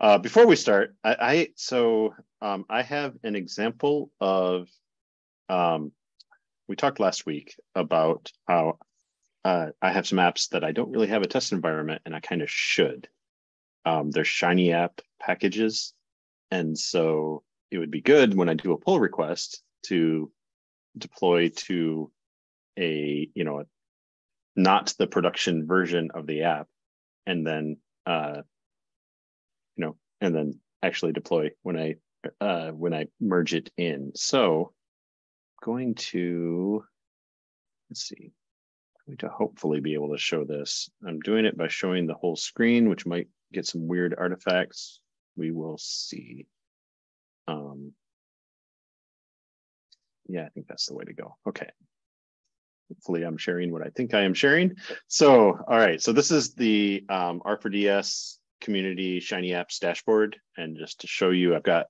Uh, before we start, I, I so um, I have an example of. Um, we talked last week about how uh, I have some apps that I don't really have a test environment, and I kind of should. Um, they're Shiny app packages, and so it would be good when I do a pull request to deploy to a you know not the production version of the app, and then uh, and then actually deploy when I uh, when I merge it in. So going to let's see, I'm going to hopefully be able to show this. I'm doing it by showing the whole screen, which might get some weird artifacts. We will see. Um, yeah, I think that's the way to go. Okay. Hopefully I'm sharing what I think I am sharing. So, all right. So this is the um, R4DS community Shiny Apps dashboard. And just to show you, I've got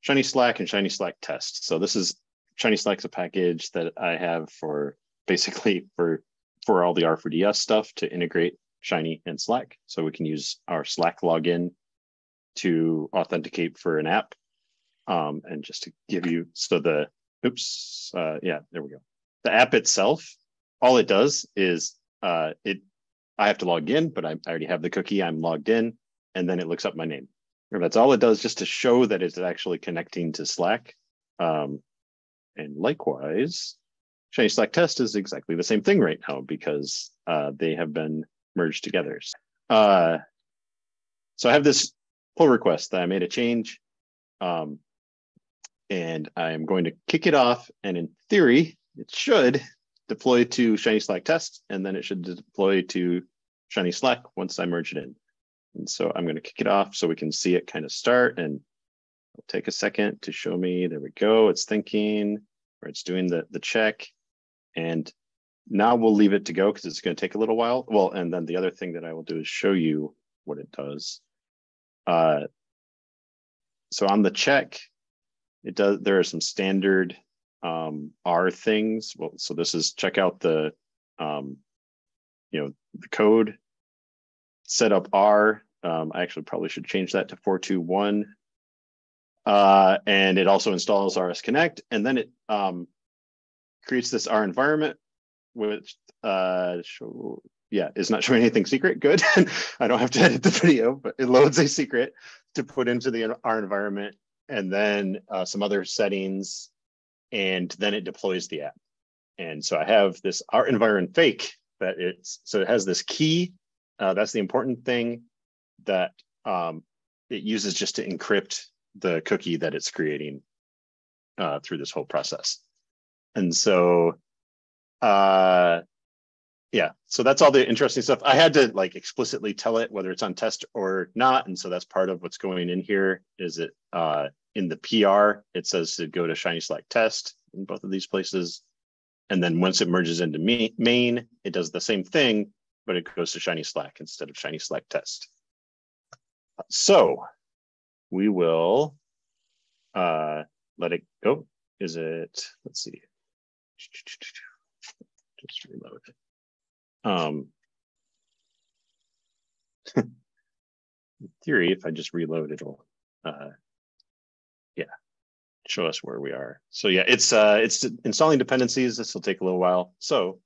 Shiny Slack and Shiny Slack test. So this is Shiny Slack's a package that I have for basically for for all the R4DS stuff to integrate Shiny and Slack. So we can use our Slack login to authenticate for an app. Um, and just to give you, so the, oops, uh, yeah, there we go. The app itself, all it does is uh, it, I have to log in, but I, I already have the cookie, I'm logged in and then it looks up my name. That's all it does just to show that it's actually connecting to Slack. Um, and likewise, Shiny Slack test is exactly the same thing right now because uh, they have been merged together. Uh, so I have this pull request that I made a change. Um, and I'm going to kick it off. And in theory, it should deploy to Shiny Slack test, and then it should deploy to Shiny Slack once I merge it in. And so I'm going to kick it off so we can see it kind of start and it'll take a second to show me. There we go. It's thinking or it's doing the, the check. And now we'll leave it to go because it's going to take a little while. Well, and then the other thing that I will do is show you what it does. Uh, so on the check, it does. There are some standard um, R things. Well, so this is check out the, um, you know, the code set up R. Um, I actually probably should change that to 421. Uh, and it also installs RS Connect. And then it um, creates this R environment, which, uh, show, yeah, is not showing anything secret. Good. I don't have to edit the video, but it loads a secret to put into the R environment and then uh, some other settings. And then it deploys the app. And so I have this R environment fake that it's, so it has this key uh, that's the important thing that um, it uses just to encrypt the cookie that it's creating uh, through this whole process. And so, uh, yeah, so that's all the interesting stuff. I had to like explicitly tell it whether it's on test or not. And so that's part of what's going in here is it uh, in the PR, it says to go to Shiny Slack test in both of these places. And then once it merges into main, it does the same thing, but it goes to Shiny Slack instead of Shiny Slack test. So we will uh, let it go. Is it, let's see. Just reload it. Um, in theory, if I just reload, it'll, uh, yeah, show us where we are. So yeah, it's uh, it's installing dependencies. This will take a little while. So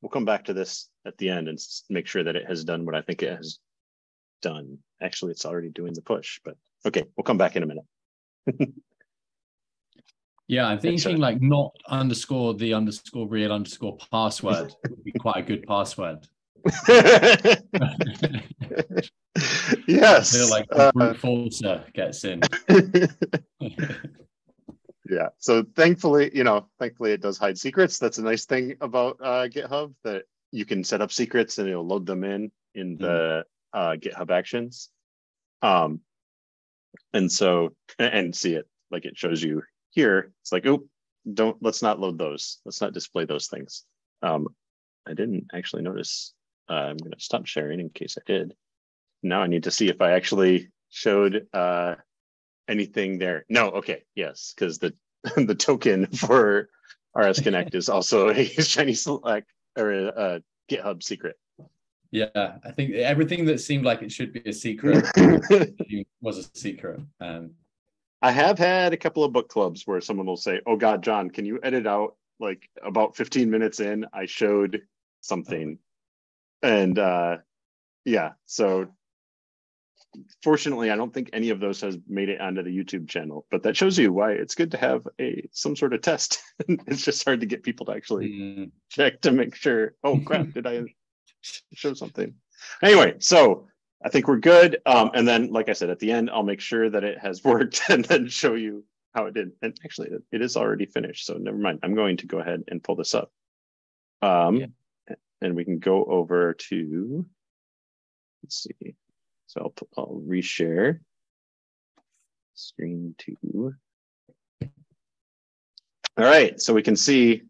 we'll come back to this at the end and make sure that it has done what I think it has done. Actually, it's already doing the push, but okay, we'll come back in a minute. yeah, I'm thinking like not underscore the underscore real underscore password would be quite a good password. yes. I feel like the brute uh, forcer gets in. yeah so thankfully you know thankfully it does hide secrets that's a nice thing about uh, github that you can set up secrets and it'll load them in in mm-hmm. the uh, github actions. Um and so and see it like it shows you here. It's like oh don't let's not load those. Let's not display those things. Um i didn't actually notice uh, i'm going to stop sharing in case i did. Now i need to see if i actually showed uh anything there. No, okay, yes, because the the token for RS Connect is also a Shiny Slack or a, a GitHub secret. Yeah, I think everything that seemed like it should be a secret was a secret. Um, I have had a couple of book clubs where someone will say, "Oh God, John, can you edit out like about 15 minutes in? I showed something," and uh, yeah, so fortunately, I don't think any of those has made it onto the YouTube channel. But that shows you why it's good to have a some sort of test. it's just hard to get people to actually mm. check to make sure. Oh crap! did I show something? Anyway, so I think we're good. Um, and then, like I said, at the end, I'll make sure that it has worked and then show you how it did. And actually, it is already finished. So never mind. I'm going to go ahead and pull this up. Um, yeah. And we can go over to, let's see. So I'll, I'll reshare screen two. All right, so we can see,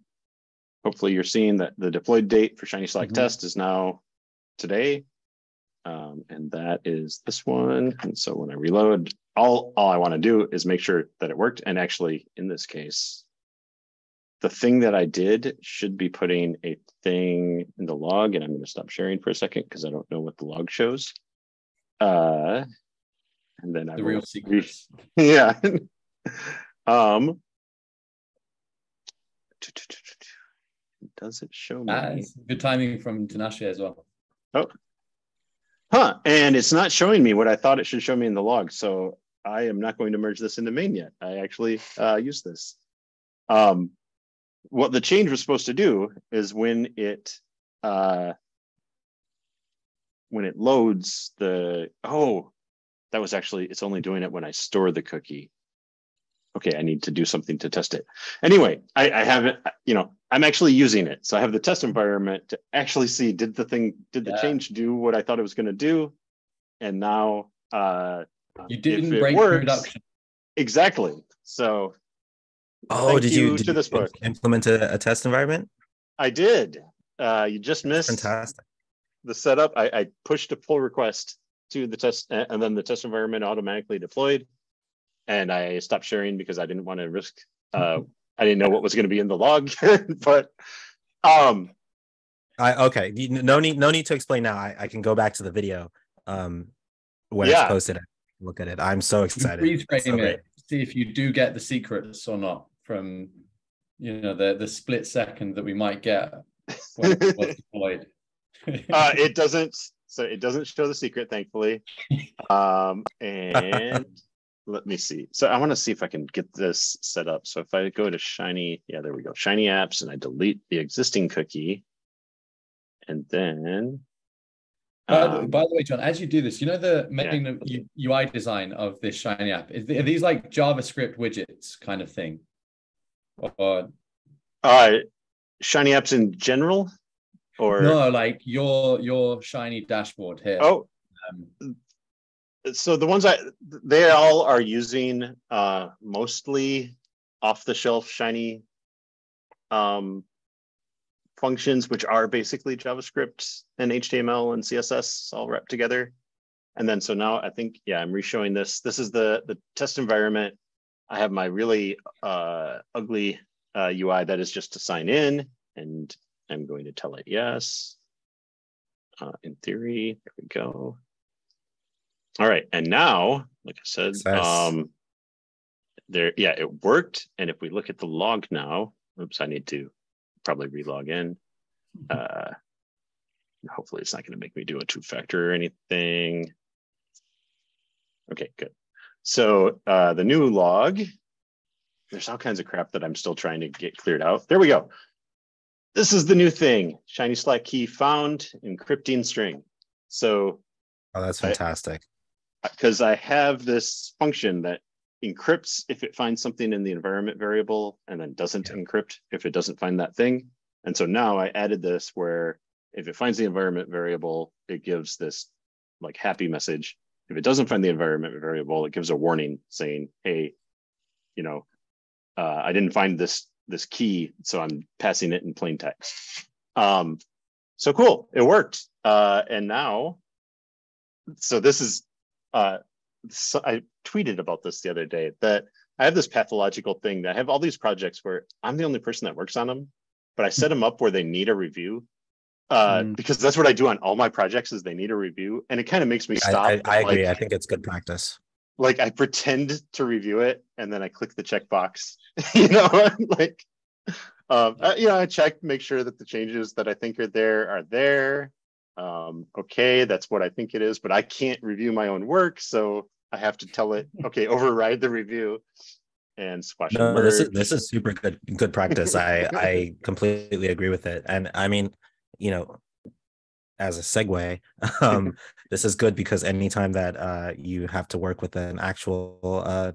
hopefully you're seeing that the deployed date for Shiny Slack mm -hmm. test is now today. Um, and that is this one. And so when I reload, all, all I want to do is make sure that it worked. And actually, in this case, the thing that I did should be putting a thing in the log. And I'm going to stop sharing for a second because I don't know what the log shows. Uh, and then the I real secrets. yeah. um, does it show me? Uh, good timing from Tinashe as well. Oh, huh. And it's not showing me what I thought it should show me in the log. So I am not going to merge this into main yet. I actually uh, use this. Um, what the change was supposed to do is when it uh, when it loads the oh that was actually it's only doing it when I store the cookie. Okay, I need to do something to test it. Anyway, I, I have it, you know, I'm actually using it. So I have the test environment to actually see did the thing, did the yeah. change do what I thought it was going to do? And now uh you didn't break works, production. Exactly. So Oh, did you, you did to this book. implement a, a, test environment? I did. Uh, you just missed fantastic the setup. I, I pushed a pull request to the test, and then the test environment automatically deployed. And I stopped sharing because I didn't want to risk. Uh, I didn't know what was going to be in the log, but um, I okay. No need, no need to explain now. I, I can go back to the video um when yeah. it's posted. Look at it. I'm so excited. Freeze frame so it. See if you do get the secrets or not from you know the the split second that we might get when it was deployed uh, it doesn't. So it doesn't show the secret, thankfully. Um, and let me see. So I want to see if I can get this set up. So if I go to Shiny, yeah, there we go. Shiny apps, and I delete the existing cookie, and then. By the, um, by the way, John, as you do this, you know the making yeah. the UI design of this Shiny app. Is are these like JavaScript widgets kind of thing, or? Uh, Shiny apps in general or no like your your shiny dashboard here oh um, so the ones i they all are using uh mostly off the shelf shiny um functions which are basically javascript and html and css all wrapped together and then so now i think yeah i'm reshowing this this is the the test environment i have my really uh ugly uh, ui that is just to sign in and I'm going to tell it yes. Uh, in theory, there we go. All right, and now, like I said, um, there, yeah, it worked. And if we look at the log now, oops, I need to probably relog in. Uh, hopefully it's not going to make me do a two factor or anything. Okay, good. So uh, the new log, there's all kinds of crap that I'm still trying to get cleared out. There we go. This is the new thing, Shiny Slack key found encrypting string. So Oh, that's fantastic. Because I, have this function that encrypts if it finds something in the environment variable and then doesn't yeah. encrypt if it doesn't find that thing. And so now I added this where if it finds the environment variable, it gives this like happy message. If it doesn't find the environment variable, it gives a warning saying, hey, you know, uh, I didn't find this this key, so I'm passing it in plain text. Um, so cool, it worked. Uh, and now, so this is, uh, so I tweeted about this the other day that I have this pathological thing that I have all these projects where I'm the only person that works on them, but I set them up where they need a review. uh, mm. because that's what I do on all my projects is they need a review and it kind of makes me stop. I, I, I agree. Like, I think it's good practice. Like I pretend to review it and then I click the checkbox, you know, like, um, I, you know, I check, make sure that the changes that I think are there are there. Um, okay, that's what I think it is, but I can't review my own work. So I have to tell it, okay, override the review and squash no, this is this is super good good practice. I I completely agree with it. And I mean, you know, as a segue, um, this is good because anytime that uh, you have to work with an actual uh,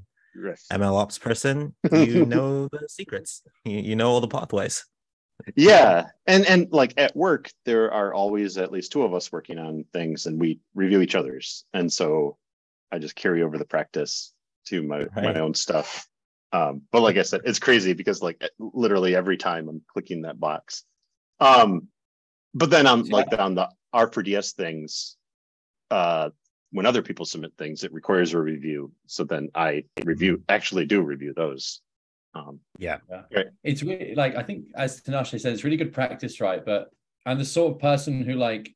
ML ops person, you know the secrets. You, you know all the pathways. Yeah, and and like at work, there are always at least two of us working on things, and we review each other's. And so, I just carry over the practice to my right. my own stuff. Um, but like I said, it's crazy because like literally every time I'm clicking that box. Um, but then on yeah. like on the R4DS things, uh, when other people submit things, it requires a review. So then I review, actually do review those. Um, yeah, yeah. it's really like I think as Tinashe said, it's really good practice, right? But I'm the sort of person who like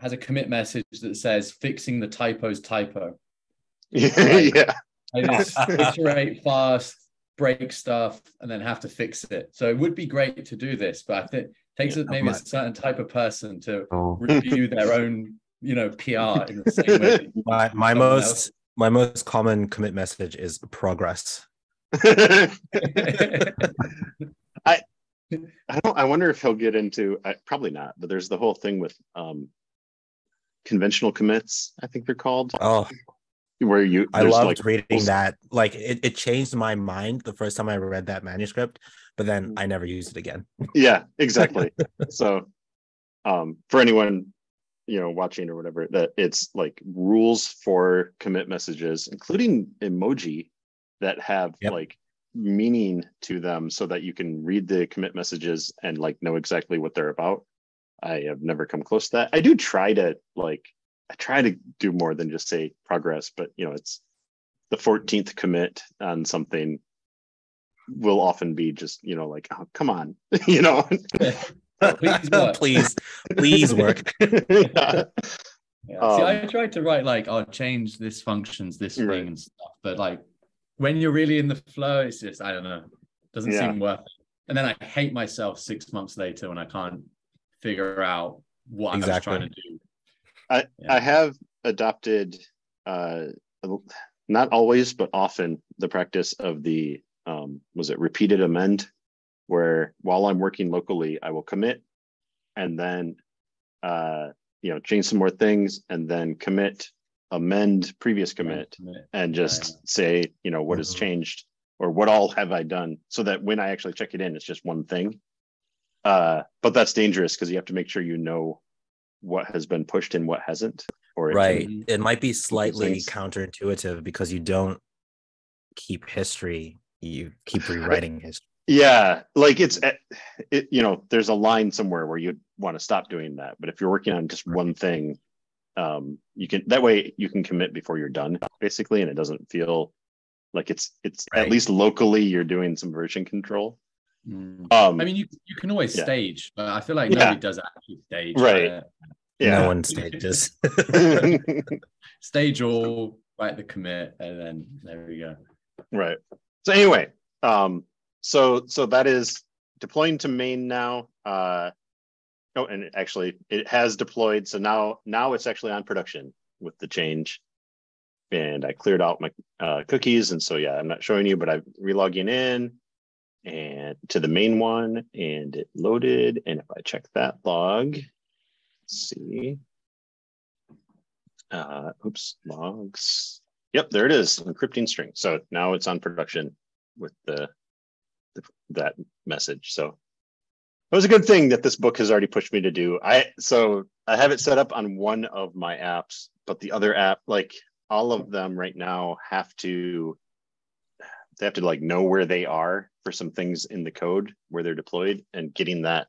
has a commit message that says fixing the typos typo. Like, yeah. I just iterate fast, break stuff, and then have to fix it. So it would be great to do this, but I think takes yeah, maybe a certain type of person to oh. review their own you know pr in the same way my, my most else. my most common commit message is progress i i don't i wonder if he'll get into I, probably not but there's the whole thing with um conventional commits i think they're called oh where you i loved like, reading that like it, it changed my mind the first time i read that manuscript but then I never used it again. yeah, exactly. so um, for anyone you know watching or whatever, that it's like rules for commit messages, including emoji that have yep. like meaning to them so that you can read the commit messages and like know exactly what they're about. I have never come close to that. I do try to like I try to do more than just say progress, but you know, it's the 14th commit on something will often be just you know like oh come on you know please, please please work yeah. Yeah. Um, See, I tried to write like, "I'll oh, change this functions, this thing, right. and stuff," but like when you're really in the flow, it's just I don't know, doesn't yeah. seem worth it. And then I hate myself six months later when I can't figure out what exactly. I was trying to do. I yeah. I have adopted, uh, not always, but often the practice of the um, was it repeated amend, where while I'm working locally, I will commit and then uh, you know change some more things and then commit, amend previous commit, commit. and just yeah. say you know what has mm-hmm. changed or what all have I done, so that when I actually check it in, it's just one thing. Uh, but that's dangerous because you have to make sure you know what has been pushed and what hasn't. Or it right, it might be slightly counterintuitive because you don't keep history you keep rewriting history. Yeah, like it's eh, it, you know, there's a line somewhere where you want to stop doing that. But if you're working on just one thing, um, you can that way you can commit before you're done, basically, and it doesn't feel like it's it's right. at least locally you're doing some version control. Mm. Um, I mean, you you can always yeah. stage, but I feel like nobody yeah. does actually stage. Right. Uh, yeah. No one stages. stage all, write the commit, and then there we go. Right. So anyway, um, so so that is deploying to main now. Uh, oh, and actually it has deployed. So now now it's actually on production with the change. And I cleared out my uh, cookies, and so yeah, I'm not showing you, but I'm relogging in and to the main one, and it loaded. And if I check that log, see. Uh, oops, logs. Yep, there it is, encrypting string. So now it's on production with the, the that message. So it was a good thing that this book has already pushed me to do. I so I have it set up on one of my apps, but the other app, like all of them right now, have to they have to like know where they are for some things in the code where they're deployed, and getting that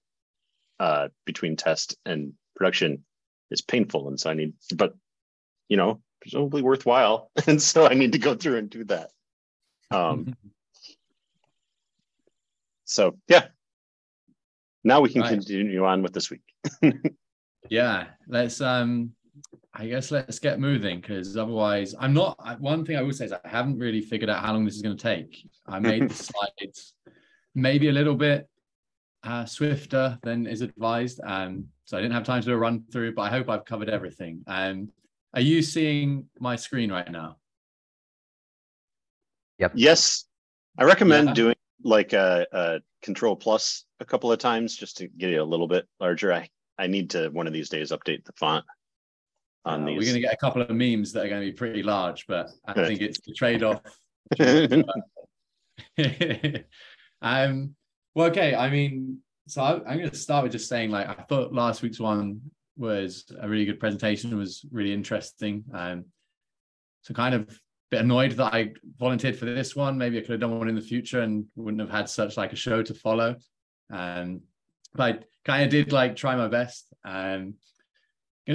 uh, between test and production is painful. And so I need, but you know, presumably worthwhile. And so I need to go through and do that. Um, so yeah. Now we can right. continue on with this week. yeah, let's um I guess let's get moving because otherwise, I'm not. One thing I will say is I haven't really figured out how long this is going to take. I made the slides maybe a little bit uh, swifter than is advised, um, so I didn't have time to do a run through. But I hope I've covered everything. Um, are you seeing my screen right now? Yep. Yes, I recommend yeah. doing like a, a Control Plus a couple of times just to get it a little bit larger. I I need to one of these days update the font on uh, these. We're going to get a couple of memes that are going to be pretty large, but I think it's the trade off. um, well, okay. I mean, so I, am going to start with just saying, like, I thought last week's one was a really good presentation. It was really interesting. Um, so kind of bit annoyed that I volunteered for this one. Maybe I could have done one in the future and wouldn't have had such like a show to follow. Um, but I kind of did like try my best. Um,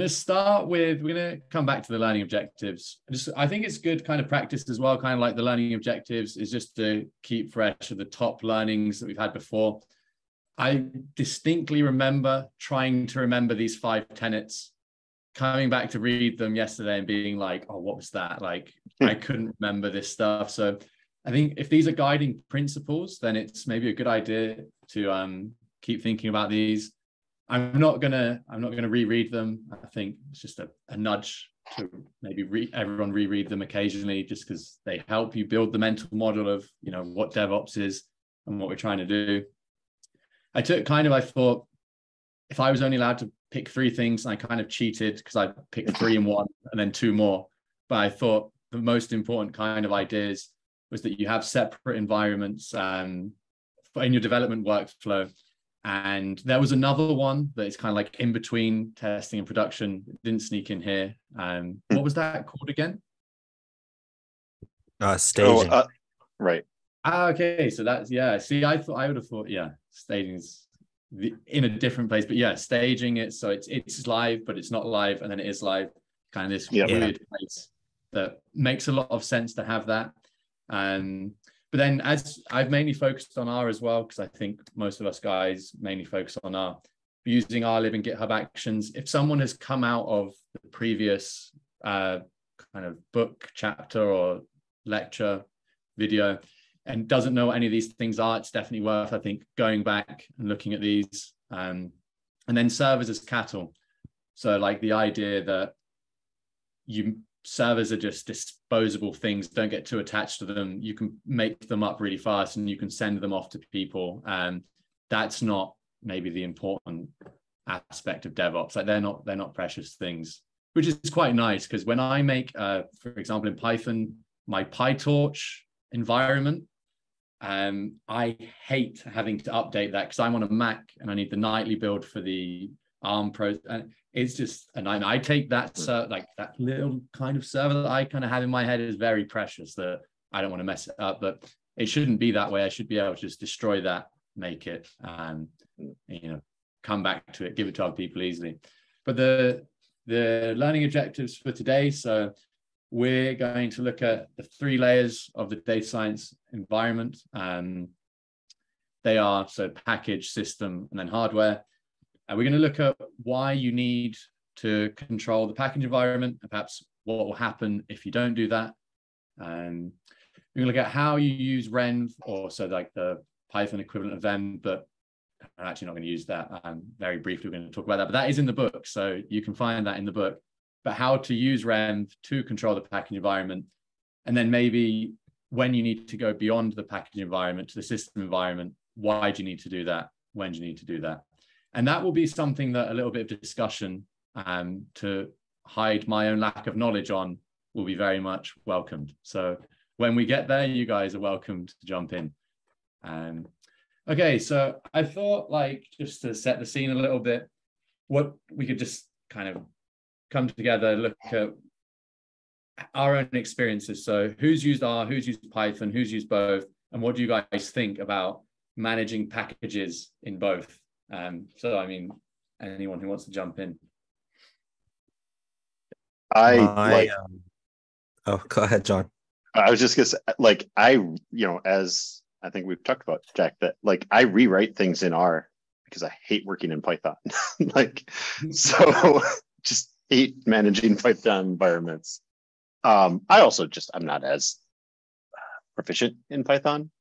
to start with we're to come back to the learning objectives just i think it's good kind of practice as well kind of like the learning objectives is just to keep fresh of the top learnings that we've had before i distinctly remember trying to remember these five tenets coming back to read them yesterday and being like oh what was that like i couldn't remember this stuff so i think if these are guiding principles then it's maybe a good idea to um, keep thinking about these I'm not gonna I'm not gonna reread them. I think it's just a, a nudge to maybe re- everyone reread them occasionally, just because they help you build the mental model of you know what DevOps is and what we're trying to do. I took kind of I thought if I was only allowed to pick three things, I kind of cheated because I picked three in one and then two more. But I thought the most important kind of ideas was that you have separate environments um, in your development workflow and there was another one that is kind of like in between testing and production. It didn't sneak in here. Um, hmm. what was that called again? Uh, staging. Oh, uh, right. Ah, okay. So that's yeah. See, I thought I would have thought yeah, staging is in a different place, but yeah, staging it so it's it's live, but it's not live, and then it is live. Kind of this yep. weird place that makes a lot of sense to have that. Um, but then as I've mainly focused on R as well, because I think most of us guys mainly focus on R, using R live and GitHub Actions. If someone has come out of the previous uh, kind of book, chapter, or lecture, video, and doesn't know what any of these things are, it's definitely worth, I think, going back and looking at these. Um, and then servers as cattle. So, like the idea that you servers are just disposable things don't get too attached to them you can make them up really fast and you can send them off to people and that's not maybe the important aspect of devops like they're not they're not precious things which is quite nice because when i make uh, for example in python my pytorch environment um, i hate having to update that because i'm on a mac and i need the nightly build for the arm pro and it's just and I, I take that uh, like that little kind of server that I kind of have in my head is very precious that I don't want to mess it up, but it shouldn't be that way. I should be able to just destroy that, make it, and you know, come back to it, give it to other people easily. But the the learning objectives for today. So we're going to look at the three layers of the data science environment. Um, they are so package, system, and then hardware. And we're going to look at why you need to control the package environment and perhaps what will happen if you don't do that. Um, we're going to look at how you use Renv or so like the Python equivalent of them, but I'm actually not going to use that. Um, very briefly, we're going to talk about that, but that is in the book. So you can find that in the book. But how to use Renv to control the package environment. And then maybe when you need to go beyond the package environment to the system environment, why do you need to do that? When do you need to do that? And that will be something that a little bit of discussion um, to hide my own lack of knowledge on will be very much welcomed. So when we get there, you guys are welcome to jump in. Um, okay, so I thought like just to set the scene a little bit, what we could just kind of come together, look at our own experiences. So who's used R, who's used Python, who's used both, and what do you guys think about managing packages in both? Um, so, I mean, anyone who wants to jump in. I My, like. Um, oh, go ahead, John. I was just gonna say, like, I, you know, as I think we've talked about, Jack, that like I rewrite things in R because I hate working in Python. like, so just hate managing Python environments. Um, I also just I'm not as proficient in Python,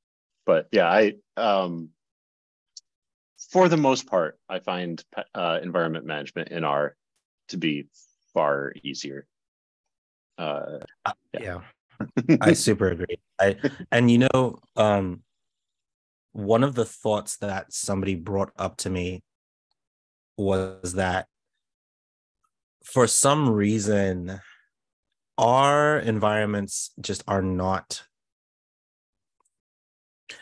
but yeah, I um, for the most part I find uh, environment management in R to be far easier. Uh, yeah. yeah. I super agree. I and you know, um, one of the thoughts that somebody brought up to me was that for some reason R environments just are not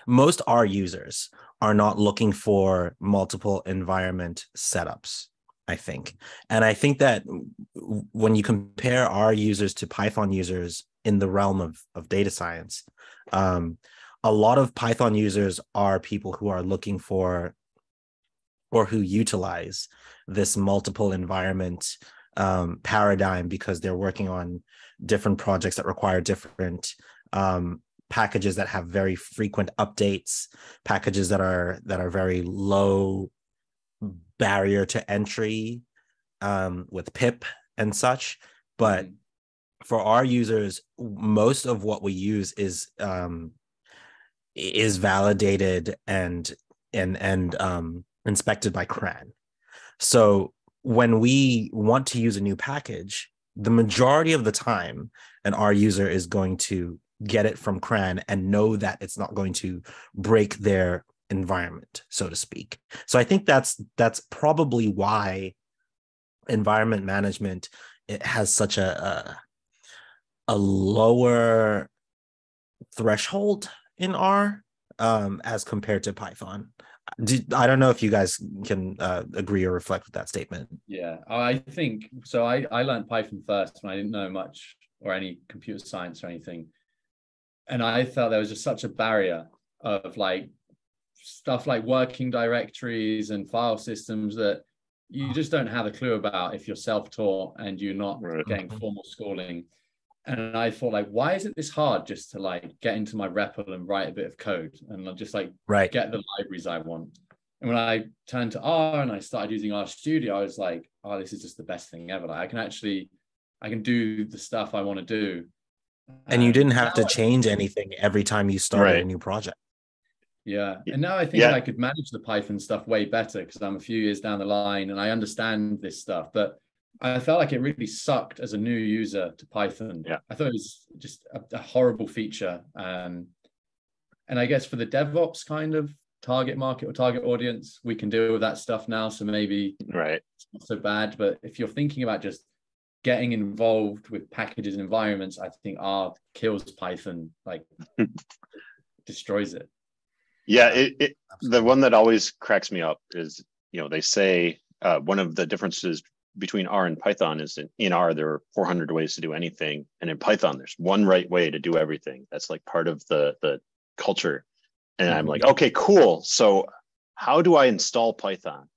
most R users are not looking for multiple environment setups i think. And i think that when you compare R users to python users in the realm of, of data science um, a lot of python users are people who are looking for or who utilize this multiple environment um, paradigm because they're working on different projects that require different um, packages that have very frequent updates, packages that are that are very low barrier to entry um, with pip and such. But mm-hmm. for R users, most of what we use is um, is validated and and and um, inspected by CRAN. So when we want to use a new package, the majority of the time, an R user is going to get it from CRAN and know that it's not going to break their environment, so to speak. So I think that's that's probably why environment management it has such a a, a lower threshold in R um, as compared to Python. I don't know if you guys can uh, agree or reflect with that statement. Yeah, I think so. I, I learned Python first when I didn't know much or any computer science or anything. And I felt there was just such a barrier of like stuff like working directories and file systems that you just don't have a clue about if you're self-taught and you're not right. getting formal schooling and I thought like, why is it this hard just to like get into my REPL and write a bit of code and just like right. get the libraries I want. And when I turned to R and I started using R Studio, I was like, oh, this is just the best thing ever. Like I can actually, I can do the stuff I want to do. And you didn't have to change anything every time you started right. a new project. Yeah. And now I think yeah. I could manage the Python stuff way better because I'm a few years down the line and I understand this stuff. But I felt like it really sucked as a new user to Python. Yeah. I thought it was just a, a horrible feature. Um, and I guess for the DevOps kind of target market or target audience, we can deal with that stuff now. So maybe right. it's not so bad. But if you're thinking about just getting involved with packages and environments, I think R kills Python, like destroys it. Yeah, it, it, the one that always cracks me up is, you know, they say uh, one of the differences between R and Python is in, in R, there are 400 ways to do anything. And in Python, there's one right way to do everything. That's like part of the, the culture. And I'm like, mm-hmm. okay, cool. So how do I install Python?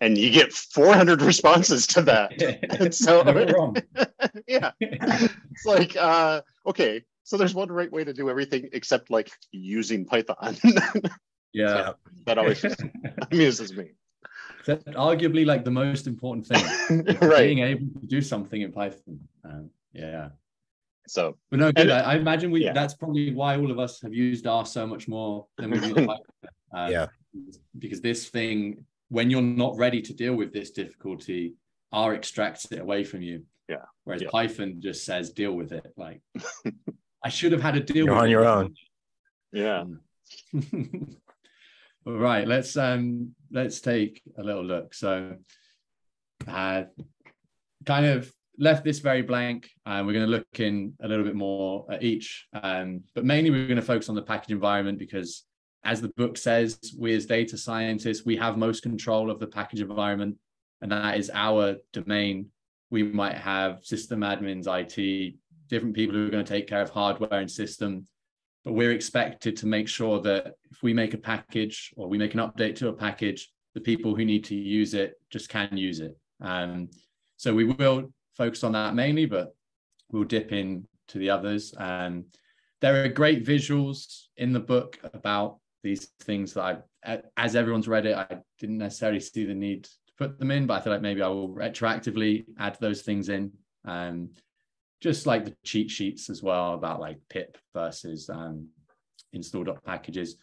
And you get 400 responses to that. and so, yeah, it's like, uh, okay, so there's one right way to do everything except like using Python. yeah. So that always amuses me that's arguably like the most important thing right. being able to do something in python. Um, yeah so but no good. I, I, imagine we yeah. that's probably why all of us have used r so much more than used python um, yeah. because this thing when you're not ready to deal with this difficulty r extracts it away from you. Yeah. Whereas yeah. python just says deal with it. Like i should have had a deal you're with on it. your own. Yeah All right, let's um let's take a little look. So, uh, kind of left this very blank, and we're going to look in a little bit more at each. Um, but mainly we're going to focus on the package environment because, as the book says, we as data scientists we have most control of the package environment, and that is our domain. We might have system admins, IT, different people who are going to take care of hardware and system but we're expected to make sure that if we make a package or we make an update to a package, the people who need to use it just can use it. Um, so we will focus on that mainly, but we'll dip in to the others. Um, there are great visuals in the book about these things that I, as everyone's read it, I didn't necessarily see the need to put them in, but I feel like maybe I will retroactively add those things in. Um, just like the cheat sheets as well about like pip versus um, install.packages.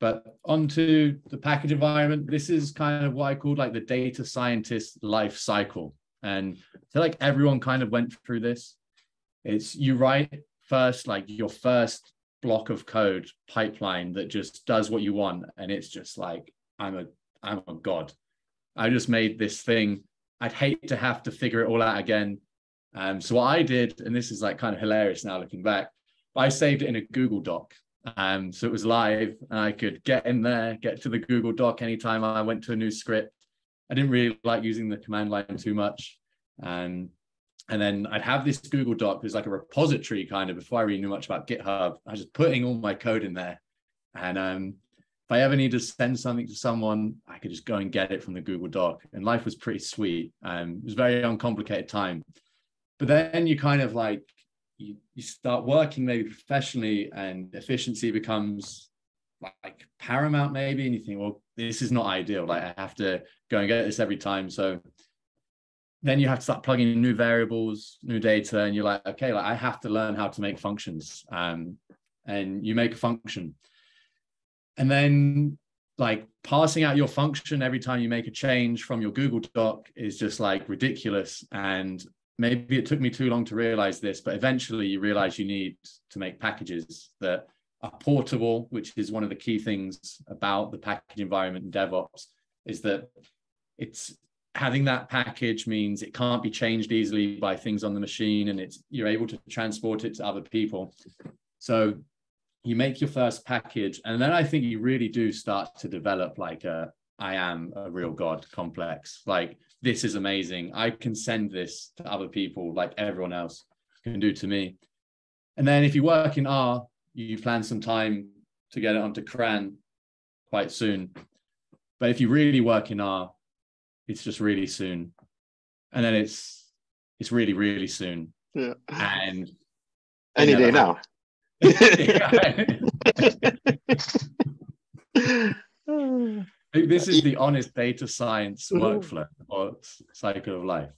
But onto the package environment, this is kind of what I called like the data scientist life cycle. And I feel like everyone kind of went through this. It's you write first, like your first block of code pipeline that just does what you want. And it's just like, I'm a I'm a god. I just made this thing. I'd hate to have to figure it all out again. Um, so what I did, and this is like kind of hilarious now looking back, I saved it in a Google Doc. Um, so it was live, and I could get in there, get to the Google Doc anytime I went to a new script. I didn't really like using the command line too much. Um, and then I'd have this Google Doc, was like a repository kind of before I really knew much about GitHub. I was just putting all my code in there. And um, if I ever need to send something to someone, I could just go and get it from the Google Doc. And life was pretty sweet. Um, it was very uncomplicated time. But then you kind of like you, you start working maybe professionally and efficiency becomes like paramount maybe and you think well this is not ideal. Like i have to go and get this every time. So then you have to start plugging in new variables new data and you're like okay like i have to learn how to make functions. Um, and you make a function. And then like passing out your function every time you make a change from your google doc is just like ridiculous. And maybe it took me too long to realize this, but eventually you realize you need to make packages that are portable, which is one of the key things about the package environment in DevOps, is that it's having that package means it can't be changed easily by things on the machine and it's you're able to transport it to other people. So you make your first package and then I think you really do start to develop like a I am a real God complex. Like, this is amazing. I can send this to other people like everyone else can do to me. And then if you work in R, you plan some time to get it onto CRAN quite soon. But if you really work in R, it's just really soon. And then it's it's really, really soon. Yeah. And any day now. This is the honest data science workflow or cycle of life.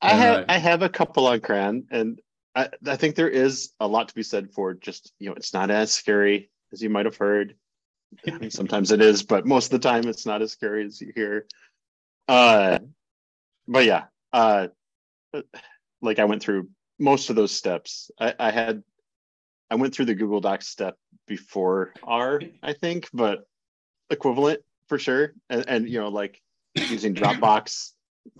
I have I have a couple on CRAN, and I, I think there is a lot to be said for just you know it's not as scary as you might have heard. Sometimes it is, but most of the time it's not as scary as you hear. Uh, but yeah, uh, like I went through most of those steps. I, I had I went through the Google Docs step before R, I think, but equivalent for sure. And, and you know, like using Dropbox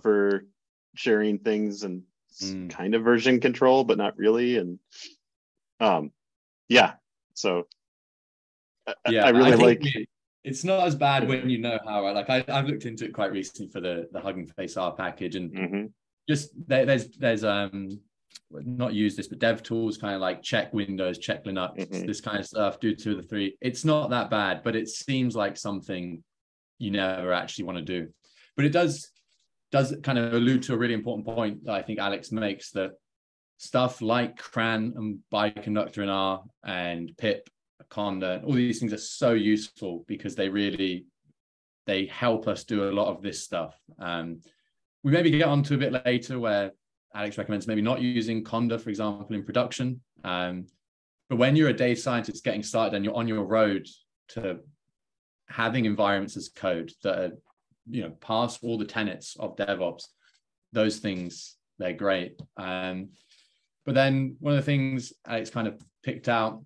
for sharing things and mm. kind of version control, but not really. And um, yeah, so yeah, I really I like. it's not as bad when you know how. Like I, I've looked into it quite recently for the the Hugging Face R package, and mm-hmm. just there, there's there's um not use this, but dev tools kind of like check Windows, check Linux, mm-hmm. this kind of stuff, do two of the three. It's not that bad, but it seems like something you never actually want to do. But it does does kind of allude to a really important point that I think Alex makes that stuff like CRAN and Bioconductor and R and pip, Conda, all these things are so useful because they really they help us do a lot of this stuff. Um, we maybe get onto a bit later where Alex recommends maybe not using Conda, for example, in production. Um, but when you're a data scientist getting started and you're on your road to having environments as code that are, you know, pass all the tenets of DevOps, those things, they're great. Um, but then one of the things Alex kind of picked out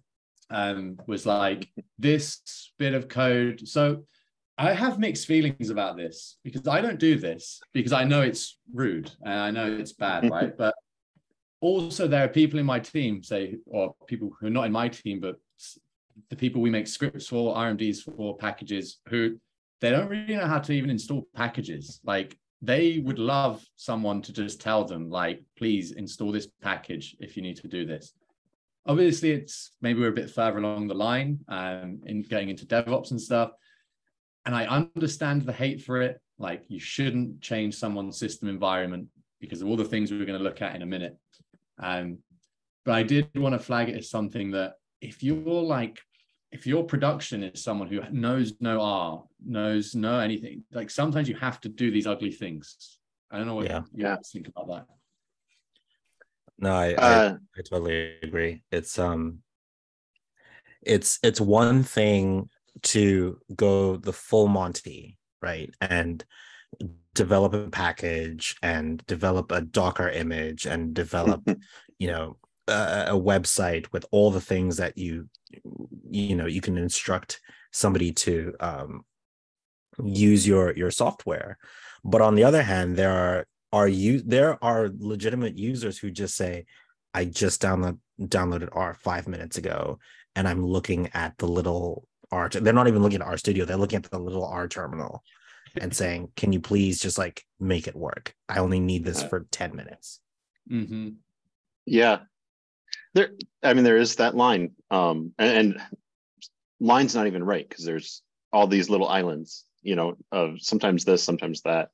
um, was like this bit of code. So I have mixed feelings about this because I don't do this because I know it's rude and I know it's bad, right? but also there are people in my team, say, or people who are not in my team, but the people we make scripts for, RMDs for packages, who they don't really know how to even install packages. Like they would love someone to just tell them, like, please install this package if you need to do this. Obviously, it's maybe we're a bit further along the line um, in getting into DevOps and stuff and I understand the hate for it. Like you shouldn't change someone's system environment because of all the things we're going to look at in a minute. Um, but I did want to flag it as something that if you're like if your production is someone who knows no R, knows no anything, like sometimes you have to do these ugly things. I don't know what yeah. you yeah. think about that. No, I, uh, I, I totally agree. It's um it's it's one thing to go the full Monty, right? And develop a package and develop a Docker image and develop, you know, a, a, website with all the things that you, you know, you can instruct somebody to um, use your your software. But on the other hand, there are are you there are legitimate users who just say, I just download downloaded R five minutes ago, and I'm looking at the little R. They're not even looking at RStudio. They're looking at the little R terminal, and saying, "Can you please just like make it work? I only need this for ten minutes." Mm-hmm. Yeah, there. I mean, there is that line, um, and, and line's not even right because there's all these little islands. You know, of sometimes this, sometimes that.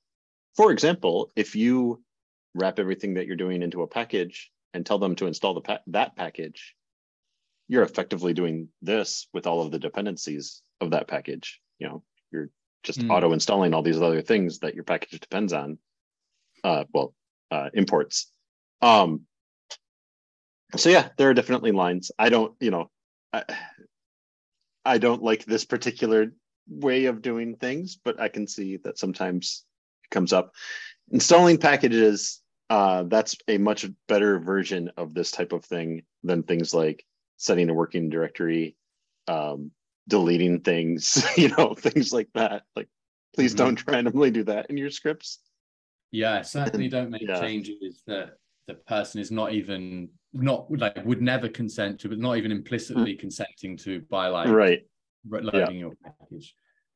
For example, if you wrap everything that you're doing into a package and tell them to install the pa- that package, you're effectively doing this with all of the dependencies of that package. You know, you're just mm. auto installing all these other things that your package depends on. Uh, well, uh, imports. Um, so yeah, there are definitely lines. I don't, you know, I, I don't like this particular way of doing things, but I can see that sometimes it comes up. Installing packages, uh, that's a much better version of this type of thing than things like setting a working directory, um, deleting things, you know, things like that. Like, please mm-hmm. don't randomly do that in your scripts. Yeah, certainly don't make yeah. changes that the person is not even not like would never consent to, but not even implicitly mm. consenting to by like right loading yeah. your package.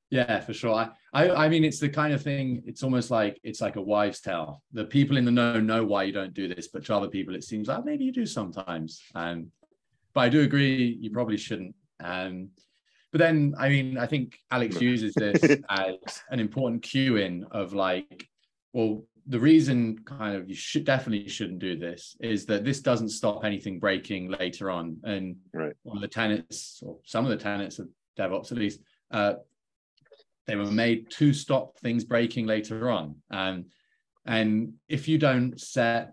Yeah, for sure. I, I, I mean, it's the kind of thing. It's almost like it's like a wives' tale. The people in the know know why you don't do this, but to other people, it seems like maybe you do sometimes. And but I do agree, you probably shouldn't. Um, but then, I mean, I think Alex uses this as an important cue in of like, well, the reason kind of you should definitely shouldn't do this is that this doesn't stop anything breaking later on. And right. one of the tenets, or some of the tenets of DevOps at least, uh, they were made to stop things breaking later on. Um, and if you don't set,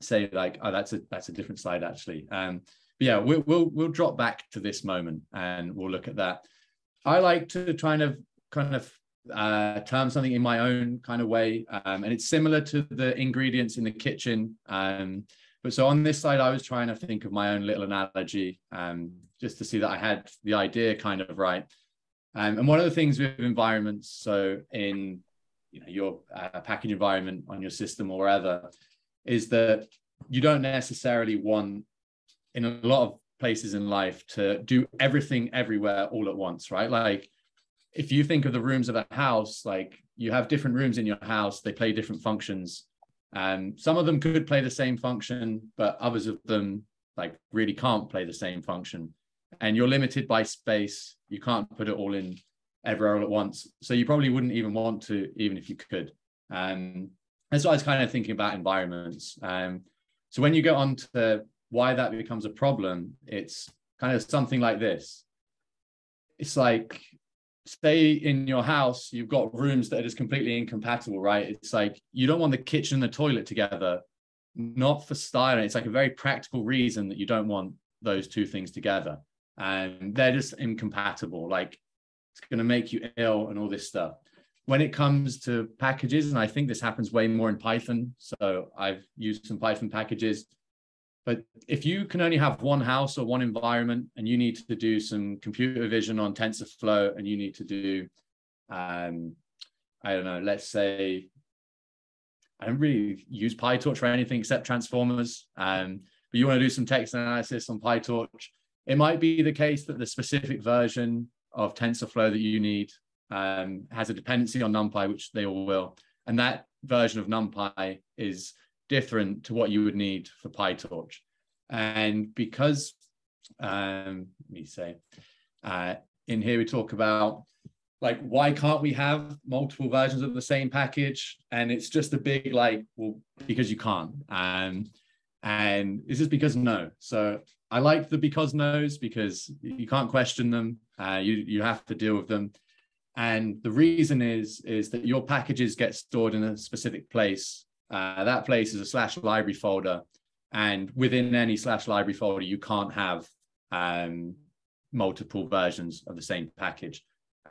say like, oh, that's a that's a different slide actually. Um, yeah, we'll, we'll we'll drop back to this moment and we'll look at that. I like to kind of kind of uh, term something in my own kind of way, um, and it's similar to the ingredients in the kitchen. Um, but so on this side, I was trying to think of my own little analogy, um, just to see that I had the idea kind of right. Um, and one of the things with environments, so in you know your uh, package environment on your system or wherever, is that you don't necessarily want in a lot of places in life to do everything everywhere all at once, right? Like if you think of the rooms of a house, like you have different rooms in your house, they play different functions. And some of them could play the same function, but others of them like really can't play the same function. And you're limited by space. You can't put it all in everywhere all at once. So you probably wouldn't even want to, even if you could. Um, that's what I was kind of thinking about environments. Um, so when you go on to why that becomes a problem, it's kind of something like this. It's like, stay in your house, you've got rooms that are just completely incompatible, right? It's like you don't want the kitchen and the toilet together, not for style. It's like a very practical reason that you don't want those two things together. And they're just incompatible. Like it's going to make you ill and all this stuff. When it comes to packages, and I think this happens way more in Python. So I've used some Python packages but if you can only have one house or one environment and you need to do some computer vision on TensorFlow and you need to do, um, I don't know, let's say, I don't really use PyTorch for anything except transformers. Um, but you want to do some text analysis on PyTorch, it might be the case that the specific version of TensorFlow that you need um, has a dependency on NumPy, which they all will. And that version of NumPy is different to what you would need for PyTorch. And because, um, let me say, uh, in here we talk about like, why can't we have multiple versions of the same package? And it's just a big like, well, because you can't. Um, And this is because no. So I like the because no's because you can't question them. Uh, you you have to deal with them. And the reason is is that your packages get stored in a specific place. Uh, that place is a slash library folder, and within any slash library folder, you can't have um, multiple versions of the same package.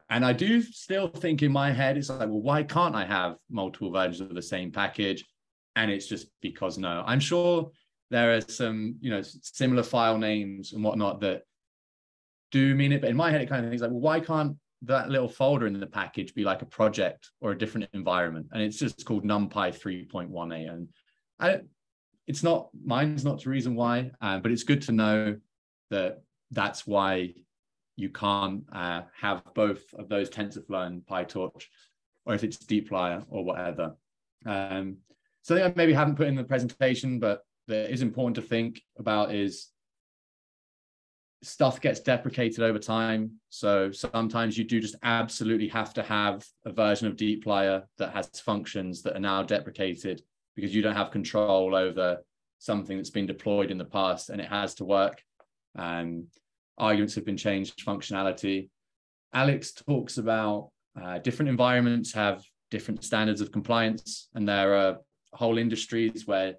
And I do still think in my head, it's like, well, why can't I have multiple versions of the same package? And it's just because no. I'm sure there are some, you know, similar file names and whatnot that do mean it. But in my head, it kind of thinks like, well, why can't that little folder in the package be like a project or a different environment? And it's just called NumPy 3.1a. And I, it's not mine's not the reason why, uh, but it's good to know that that's why you can't uh, have both of those TensorFlow and PyTorch, or if it's dplyr or whatever. Um, something I maybe haven't put in the presentation, but that is important to think about is stuff gets deprecated over time. So sometimes you do just absolutely have to have a version of dplyr that has functions that are now deprecated because you don't have control over something that's been deployed in the past and it has to work. Um, arguments have been changed, functionality. Alex talks about uh, different environments have different standards of compliance, and there are whole industries where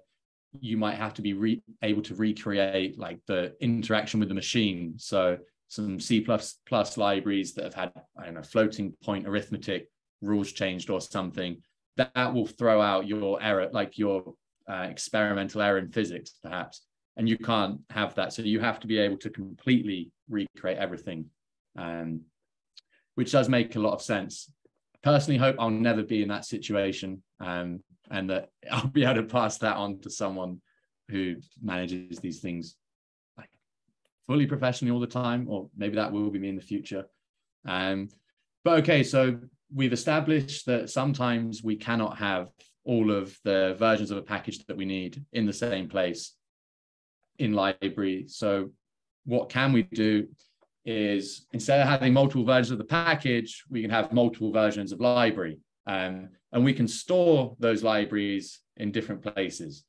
you might have to be re- able to recreate like the interaction with the machine. So some C++ plus libraries that have had I don't know floating point arithmetic rules changed or something that, that will throw out your error, like your uh, experimental error in physics, perhaps and you can't have that. So you have to be able to completely recreate everything, um, which does make a lot of sense. Personally, hope I'll never be in that situation, um, and that I'll be able to pass that on to someone who manages these things like fully professionally all the time, or maybe that will be me in the future. Um, but okay, so we've established that sometimes we cannot have all of the versions of a package that we need in the same place in library. So what can we do is instead of having multiple versions of the package, we can have multiple versions of library. Um, and we can store those libraries in different places.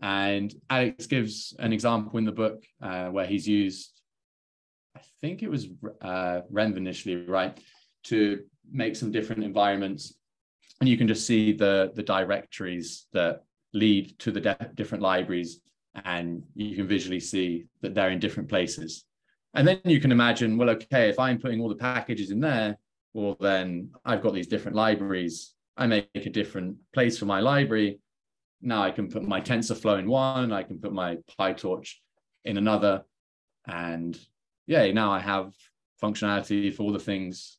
And Alex gives an example in the book uh, where he's used, I think it was uh, Renv initially, right, to make some different environments. And you can just see the, the directories that lead to the different libraries and you can visually see that they're in different places. And then you can imagine, well, okay, if I'm putting all the packages in there, well, then I've got these different libraries. I make a different place for my library. Now I can put my TensorFlow in one, I can put my PyTorch in another. And yeah, now I have functionality for all the things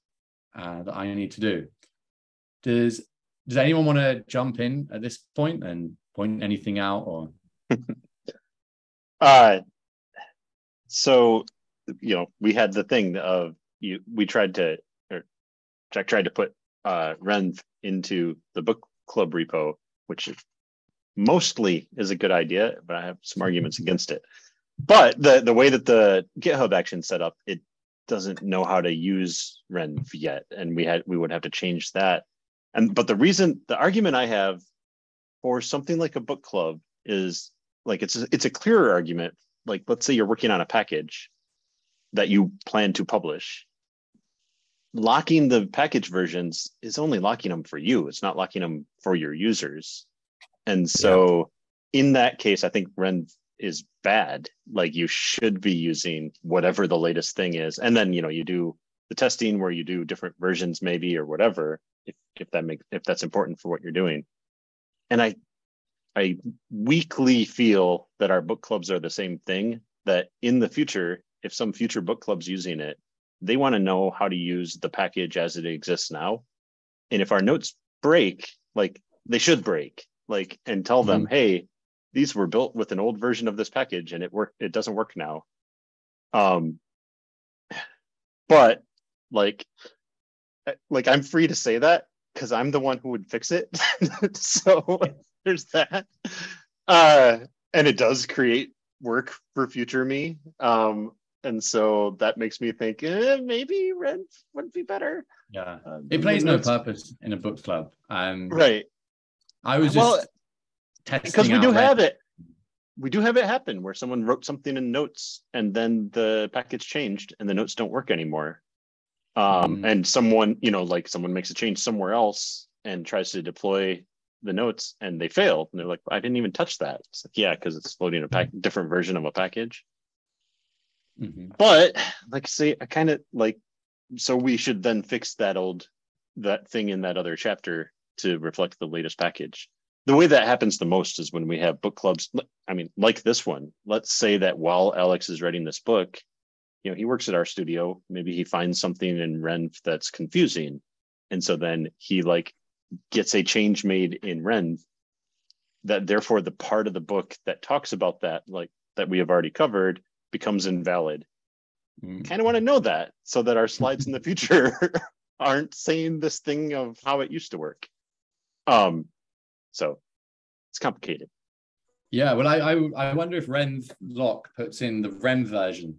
uh, that I need to do. Does does anyone want to jump in at this point and point anything out or Uh, so you know, we had the thing of you. We tried to, Jack tried to put uh, Renv into the book club repo, which mostly is a good idea, but I have some arguments against it. But the the way that the GitHub action set up, it doesn't know how to use Renv yet, and we had we would have to change that. And but the reason, the argument I have for something like a book club is like it's a, it's a clearer argument like let's say you're working on a package that you plan to publish locking the package versions is only locking them for you it's not locking them for your users and so yeah. in that case i think Renv is bad like you should be using whatever the latest thing is and then you know you do the testing where you do different versions maybe or whatever if, if that makes if that's important for what you're doing and i I weakly feel that our book clubs are the same thing. That in the future, if some future book club's using it, they want to know how to use the package as it exists now. And if our notes break, like they should break, like and tell them, mm-hmm. hey, these were built with an old version of this package and it work it doesn't work now. Um but like like I'm free to say that because I'm the one who would fix it. so there's that. Uh, and it does create work for future me. Um, and so that makes me think eh, maybe Renv would be better. Yeah, uh, it plays no purpose in a book club. Um, right. I was just well, testing because we do have it. we do have it happen where someone wrote something in notes and then the package changed and the notes don't work anymore. Um, mm. And someone, you know, like someone makes a change somewhere else and tries to deploy the notes and they fail. And they're like, I didn't even touch that. It's like, yeah, because it's loading a pack- different version of a package. Mm-hmm. But like I say, I kind of like, so we should then fix that old, that thing in that other chapter to reflect the latest package. The way that happens the most is when we have book clubs i mean like this one let's say that while alex is writing this book you know he works at RStudio. Maybe he finds something in renv that's confusing. And so then he like gets a change made in renv that therefore the part of the book that talks about that like that we have already covered becomes invalid mm. kind of want to know that so that our slides in the future aren't saying this thing of how it used to work um so it's complicated. Yeah, well, I I, I wonder if Renv lock puts in the Renv version,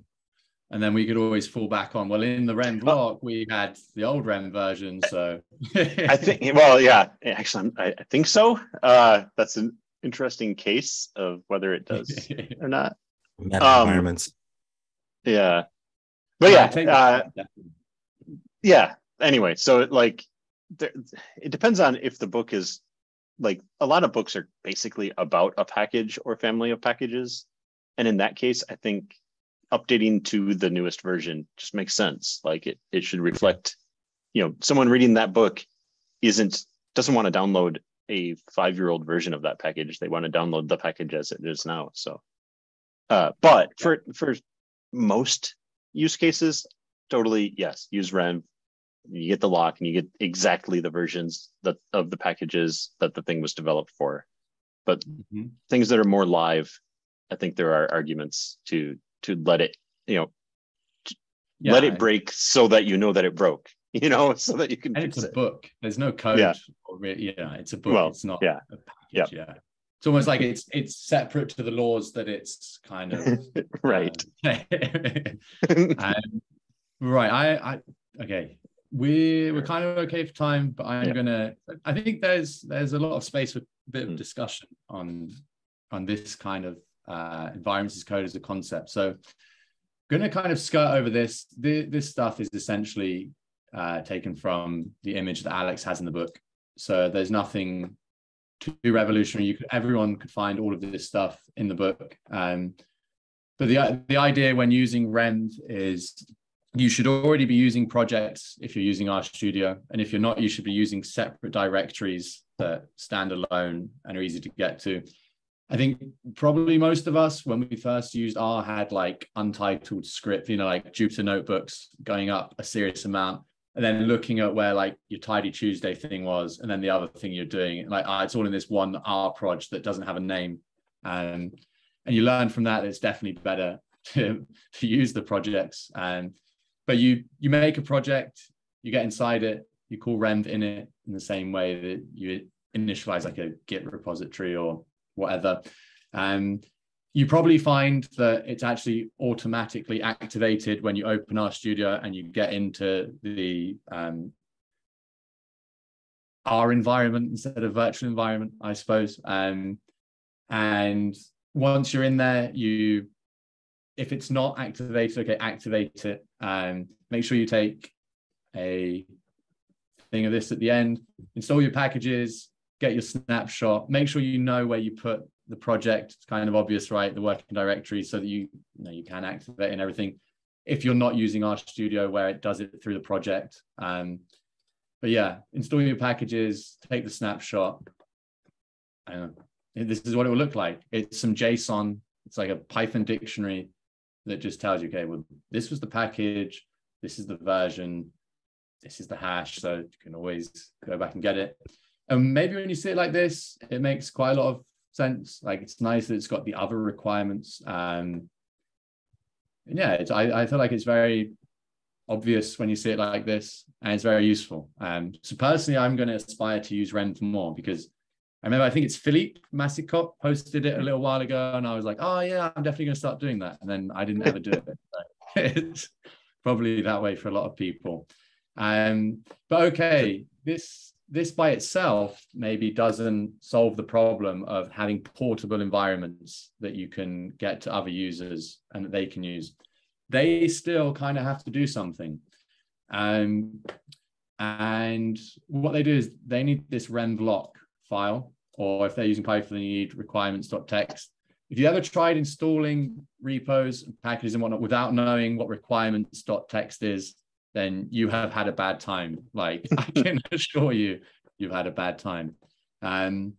and then we could always fall back on. Well, in the Renv lock, we had the old Renv version, so I think. Well, yeah, actually, I, I think so. Uh, that's an interesting case of whether it does or not. Meta um, environments. Yeah, but yeah, uh, yeah. Anyway, so it, like, there, it depends on if the book is like a lot of books are basically about a package or family of packages. And in that case, I think updating to the newest version just makes sense. Like it, it should reflect, you know, someone reading that book isn't doesn't want to download a five-year-old version of that package. They want to download the package as it is now. So uh, but for for most use cases, totally yes, use Renv, you get the lock and you get exactly the versions that of the packages that the thing was developed for but mm-hmm. things that are more live i think there are arguments to to let it you know yeah, let it break so that you know that it broke you know so that you can and it's a it. book there's no code yeah. yeah it's a book well, it's not yeah a package yeah. yeah it's almost like it's it's separate to the laws that it's kind of right um, right i i okay we we're kind of okay for time, but I'm yeah. gonna. I think there's there's a lot of space for a bit of hmm. discussion on on this kind of uh, environments as code as a concept. So, going to kind of skirt over this. The, this stuff is essentially uh, taken from the image that Alex has in the book. So there's nothing too revolutionary. You could everyone could find all of this stuff in the book. Um, but the the idea when using Renv is you should already be using projects if you're using RStudio. And if you're not, you should be using separate directories that stand alone and are easy to get to. I think probably most of us, when we first used R, had like untitled script, you know, like Jupyter notebooks going up a serious amount, and then looking at where like your Tidy Tuesday thing was, and then the other thing you're doing, like uh, it's all in this one R project that doesn't have a name, and and you learn from that. It's definitely better to, to use the projects and but you you make a project, you get inside it, you call renv in it in the same way that you initialize like a Git repository or whatever. And you probably find that it's actually automatically activated when you open RStudio and you get into the um, R environment instead of virtual environment, I suppose. Um, and once you're in there, you if it's not activated, okay, activate it. And make sure you take a thing of this at the end, install your packages, get your snapshot, make sure you know where you put the project. It's kind of obvious, right? The working directory so that you, you know you can activate and everything. If you're not using RStudio where it does it through the project. Um, but yeah, install your packages, take the snapshot. And this is what it will look like. It's some JSON. It's like a Python dictionary that just tells you, okay, well, this was the package, this is the version, this is the hash. So you can always go back and get it. And maybe when you see it like this, it makes quite a lot of sense. Like it's nice that it's got the other requirements. Um, and yeah, it's, I, I feel like it's very obvious when you see it like this and it's very useful. Um, so personally, I'm going to aspire to use Renv more because I remember, I think it's Philippe Massicotte posted it a little while ago, and I was like, oh, yeah, I'm definitely going to start doing that. And then I didn't ever do it. it's probably that way for a lot of people. Um, but okay, this this by itself maybe doesn't solve the problem of having portable environments that you can get to other users and that they can use. They still kind of have to do something. Um, and what they do is they need this renvlock file, or if they're using Python, they need requirements.txt. If you ever tried installing repos and packages and whatnot without knowing what requirements.txt is, then you have had a bad time. Like I can assure you, you've had a bad time. Um,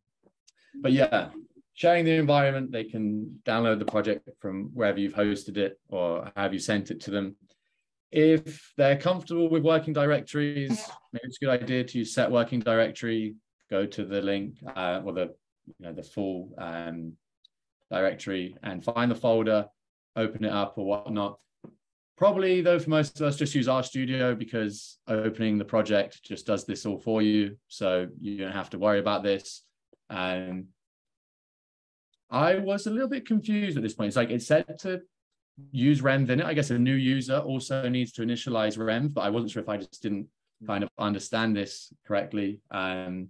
but yeah, sharing the environment, they can download the project from wherever you've hosted it or have you sent it to them. If they're comfortable with working directories, maybe it's a good idea to use set working directory, go to the link uh, or the you know the full um, directory and find the folder, open it up or whatnot. Probably though, for most of us, just use RStudio because opening the project just does this all for you. So you don't have to worry about this. And I was a little bit confused at this point. It's like it said to use renv in it. I guess a new user also needs to initialize renv, but I wasn't sure if I just didn't kind of understand this correctly. Um,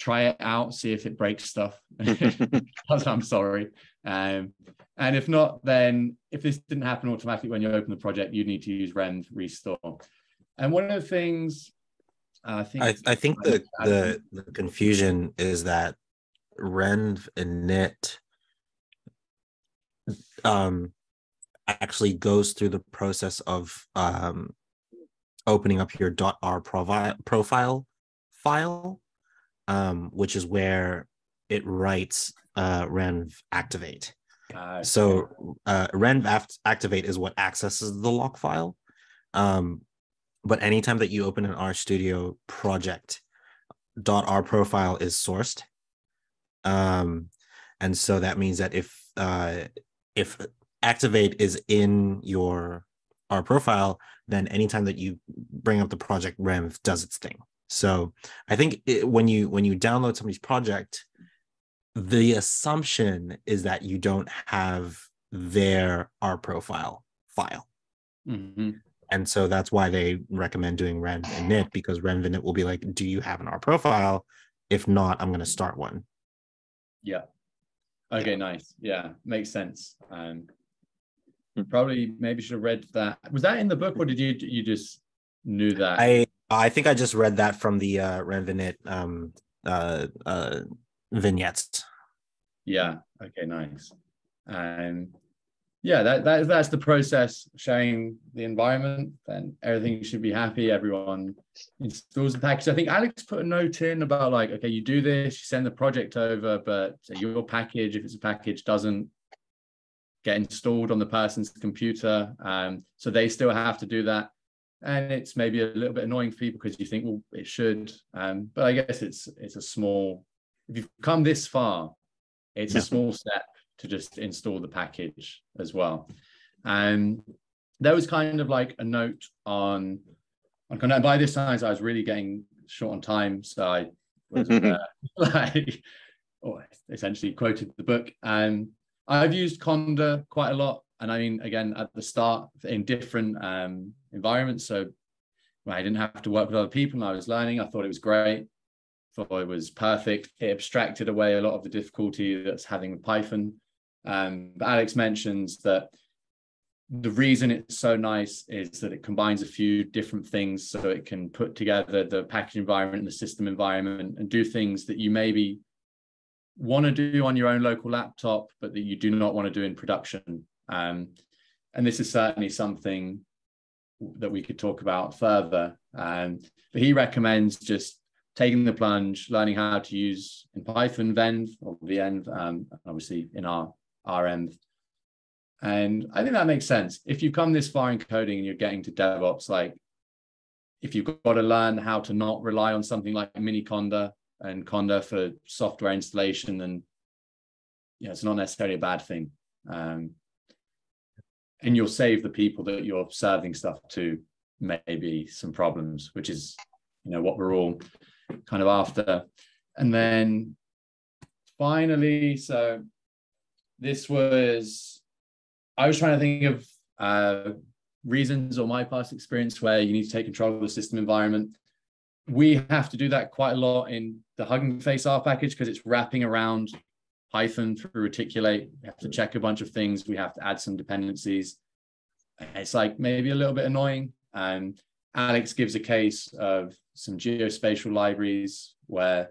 try it out, see if it breaks stuff. I'm sorry. Um, and if not, then if this didn't happen automatically when you open the project, you need to use renv restore. And one of the things I think I, I think the, the, the confusion is that renv init um, actually goes through the process of um, opening up your .r profile profile file, um, which is where it writes uh, renv activate. Uh, so uh, renv activate is what accesses the lock file. Um, but anytime that you open an RStudio project, .r profile is sourced. Um, and so that means that if uh, if activate is in your R profile, then anytime that you bring up the project, renv does its thing. So I think it, when you when you download somebody's project, the assumption is that you don't have their R profile file. Mm-hmm. And so that's why they recommend doing renv init because renv init will be like, do you have an R profile? If not, I'm going to start one. Yeah. Okay, nice. Yeah, makes sense. Um, probably maybe should have read that. Was that in the book, or did you you just knew that? I I think I just read that from the uh, um uh uh vignettes. Yeah. Okay. Nice. And yeah, that, that that's the process. Showing the environment, then everything should be happy. Everyone installs the package. I think Alex put a note in about like, okay, you do this, you send the project over, but your package, if it's a package, doesn't get installed on the person's computer. Um, so they still have to do that. And it's maybe a little bit annoying for people because you think, well, it should. Um, but I guess it's it's a small. If you've come this far, it's yeah. a small step to just install the package as well. And there was kind of like a note on, on kind of, by this time I was really getting short on time. So I was uh, like, or essentially quoted the book. And I've used Conda quite a lot. And I mean, again, at the start in different um, environments. So when I didn't have to work with other people and I was learning, I thought it was great. Thought it was perfect. It abstracted away a lot of the difficulty that's having with Python. Um, but Alex mentions that the reason it's so nice is that it combines a few different things so it can put together the package environment and the system environment and do things that you maybe want to do on your own local laptop but that you do not want to do in production um, and this is certainly something that we could talk about further um, but he recommends just taking the plunge learning how to use in python venv or venv um, obviously in our our. And I think that makes sense. If you come this far in coding and you're getting to DevOps, like if you've got to learn how to not rely on something like mini Conda and Conda for software installation, then yeah, it's not necessarily a bad thing. Um, and you'll save the people that you're serving stuff to maybe some problems, which is you know what we're all kind of after. And then finally, so this was I was trying to think of uh, reasons or my past experience where you need to take control of the system environment. we have to do that quite a lot in the Hugging Face R package because it's wrapping around Python through Reticulate. We have to check a bunch of things. We have to add some dependencies. It's like maybe a little bit annoying. And Alex gives a case of some geospatial libraries where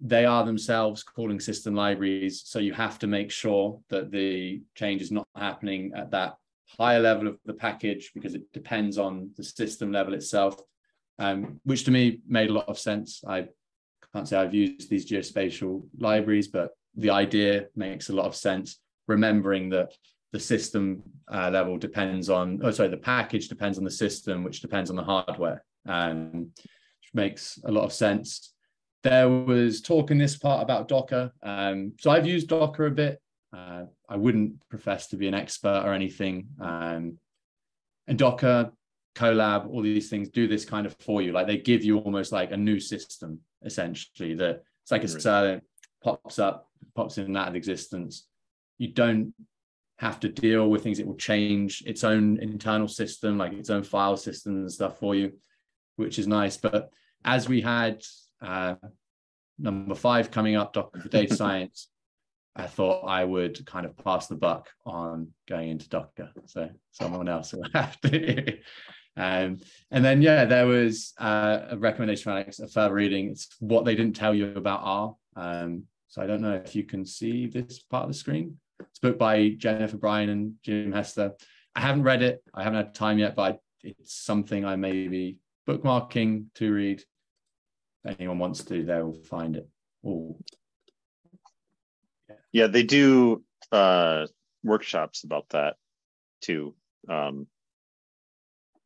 they are themselves calling system libraries. So you have to make sure that the change is not happening at that higher level of the package because it depends on the system level itself, um, which to me made a lot of sense. I can't say I've used these geospatial libraries, but the idea makes a lot of sense, remembering that the system uh, level depends on, oh, sorry, the package depends on the system, which depends on the hardware, um, which makes a lot of sense. There was talk in this part about Docker. Um, so I've used Docker a bit. Uh, I wouldn't profess to be an expert or anything. Um, and Docker, Colab, all these things do this kind of for you. Like they give you almost like a new system, essentially, that it's like a server pops up, pops in and out of existence. You don't have to deal with things. It will change its own internal system, like its own file system and stuff for you, which is nice. But as we had uh, number five coming up, Docker for Data Science, I thought I would kind of pass the buck on going into Docker. So someone else will have to. um, and then, yeah, there was uh, a recommendation for Alex, a further reading. It's what they didn't tell you about R. Um, so I don't know if you can see this part of the screen. It's a book by Jennifer Bryan and Jim Hester. I haven't read it. I haven't had time yet, but it's something I may be bookmarking to read if anyone wants to, they will find it. Ooh. Yeah. yeah, they do uh, workshops about that too. Um,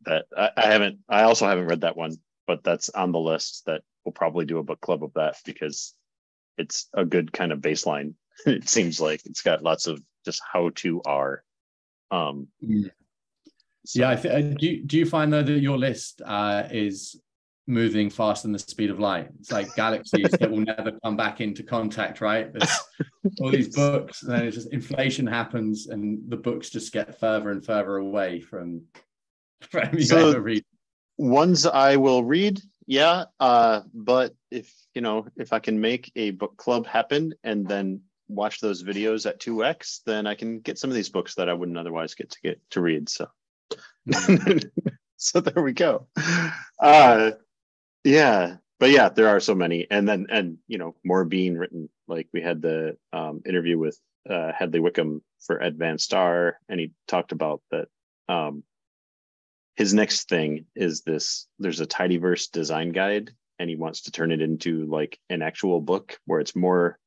that I, I haven't. I also haven't read that one, but that's on the list. That we'll probably do a book club of that because it's a good kind of baseline. it seems like it's got lots of just how to are. Um, mm. so. Yeah, I th- do. You, do you find though that your list uh, is moving faster than the speed of light. It's like galaxies that will never come back into contact, right? There's all these books, and then it's just inflation happens, and the books just get further and further away from from you so ever read. Ones I will read, yeah. Uh, but if you know, if I can make a book club happen and then watch those videos at 2x, then I can get some of these books that I wouldn't otherwise get to get to read. So so there we go. Uh, yeah but yeah there are so many and then and you know more being written like we had the um, interview with uh, Hadley Wickham for Advanced R, and he talked about that um, his next thing is this there's a tidyverse design guide and he wants to turn it into like an actual book where it's more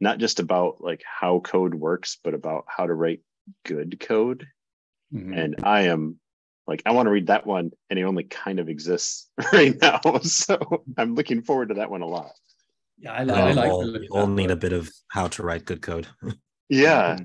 not just about like how code works but about how to write good code mm-hmm. and i am like I want to read that one and it only kind of exists right now. So I'm looking forward to that one a lot. Yeah, I, I like all, we all need a bit of how to write good code. yeah.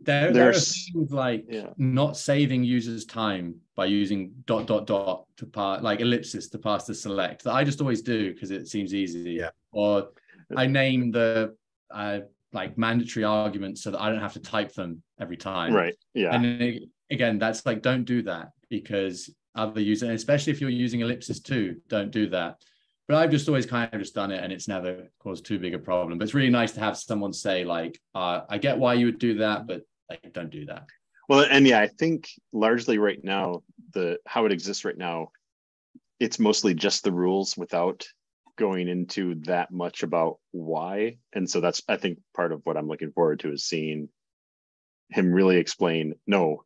There, there are things like yeah. not saving users time by using dot dot dot to pass like ellipsis to pass the select that I just always do because it seems easy. Yeah. Or I name the uh, like mandatory arguments so that I don't have to type them every time. Right. Yeah. And it, again, that's like don't do that because other users, especially if you're using ellipsis too, don't do that. But I've just always kind of just done it and it's never caused too big a problem. But it's really nice to have someone say, like, uh, I get why you would do that, but like, don't do that. Well, and yeah, I think largely right now, the how it exists right now, it's mostly just the rules without going into that much about why. And so that's I think part of what I'm looking forward to is seeing him really explain, no,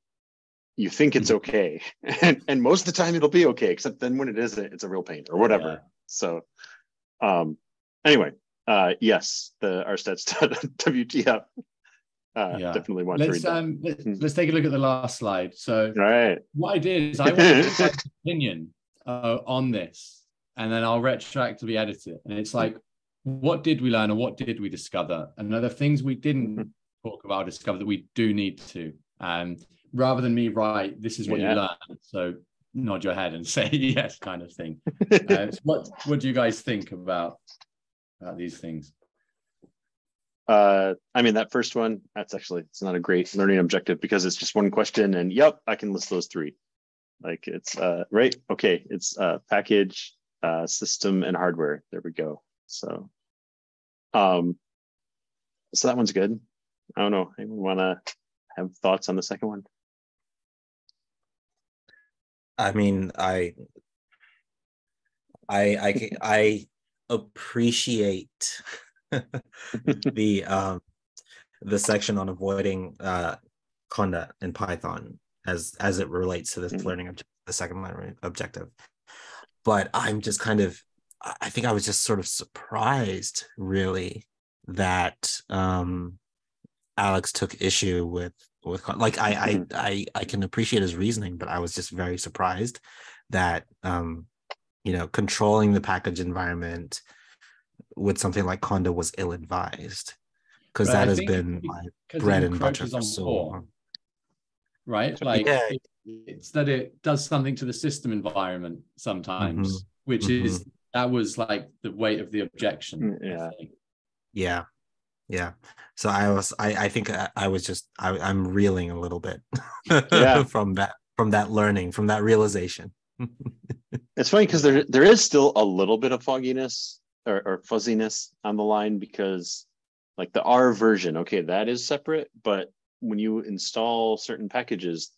you think it's mm-hmm. okay and, and most of the time it'll be okay except then when it isn't it's a real pain or whatever yeah. So um anyway uh yes the rstats wtf uh, yeah. definitely want let's, to read um, let, us hmm. take a look at the last slide so right. what i did is i wanted to opinion uh, on this and then i'll retroactively edit it and it's like what did we learn or what did we discover and are there things we didn't mm-hmm. talk about discover that we do need to um rather than me write, this is what yeah. you learned. So nod your head and say yes, kind of thing. uh, what what do you guys think about about these things? Uh, I mean, that first one, that's actually it's not a great learning objective because it's just one question, and yep, I can list those three. Like it's uh, right, okay, it's uh, package uh, system and hardware. There we go. So, um, so that one's good. I don't know. Anyone want to have thoughts on the second one? I mean, I, I, I, I appreciate the um the section on avoiding uh conda in Python as as it relates to this mm-hmm. learning objective, the second learning objective. But I'm just kind of I think I was just sort of surprised really that um Alex took issue with with like I I mm-hmm. I I can appreciate his reasoning, but I was just very surprised that um you know controlling the package environment with something like Conda was ill advised because that I has been my bread and butter for so long. Right, like yeah. it, it's that it does something to the system environment sometimes, mm-hmm. which mm-hmm. is that was like the weight of the objection. Yeah, yeah, yeah. So I was, I, I think I, I was just, I, I'm reeling a little bit yeah. from that, from that learning, from that realization. it's funny because there, there is still a little bit of fogginess or, or fuzziness on the line because like the R version, okay, that is separate, but when you install certain packages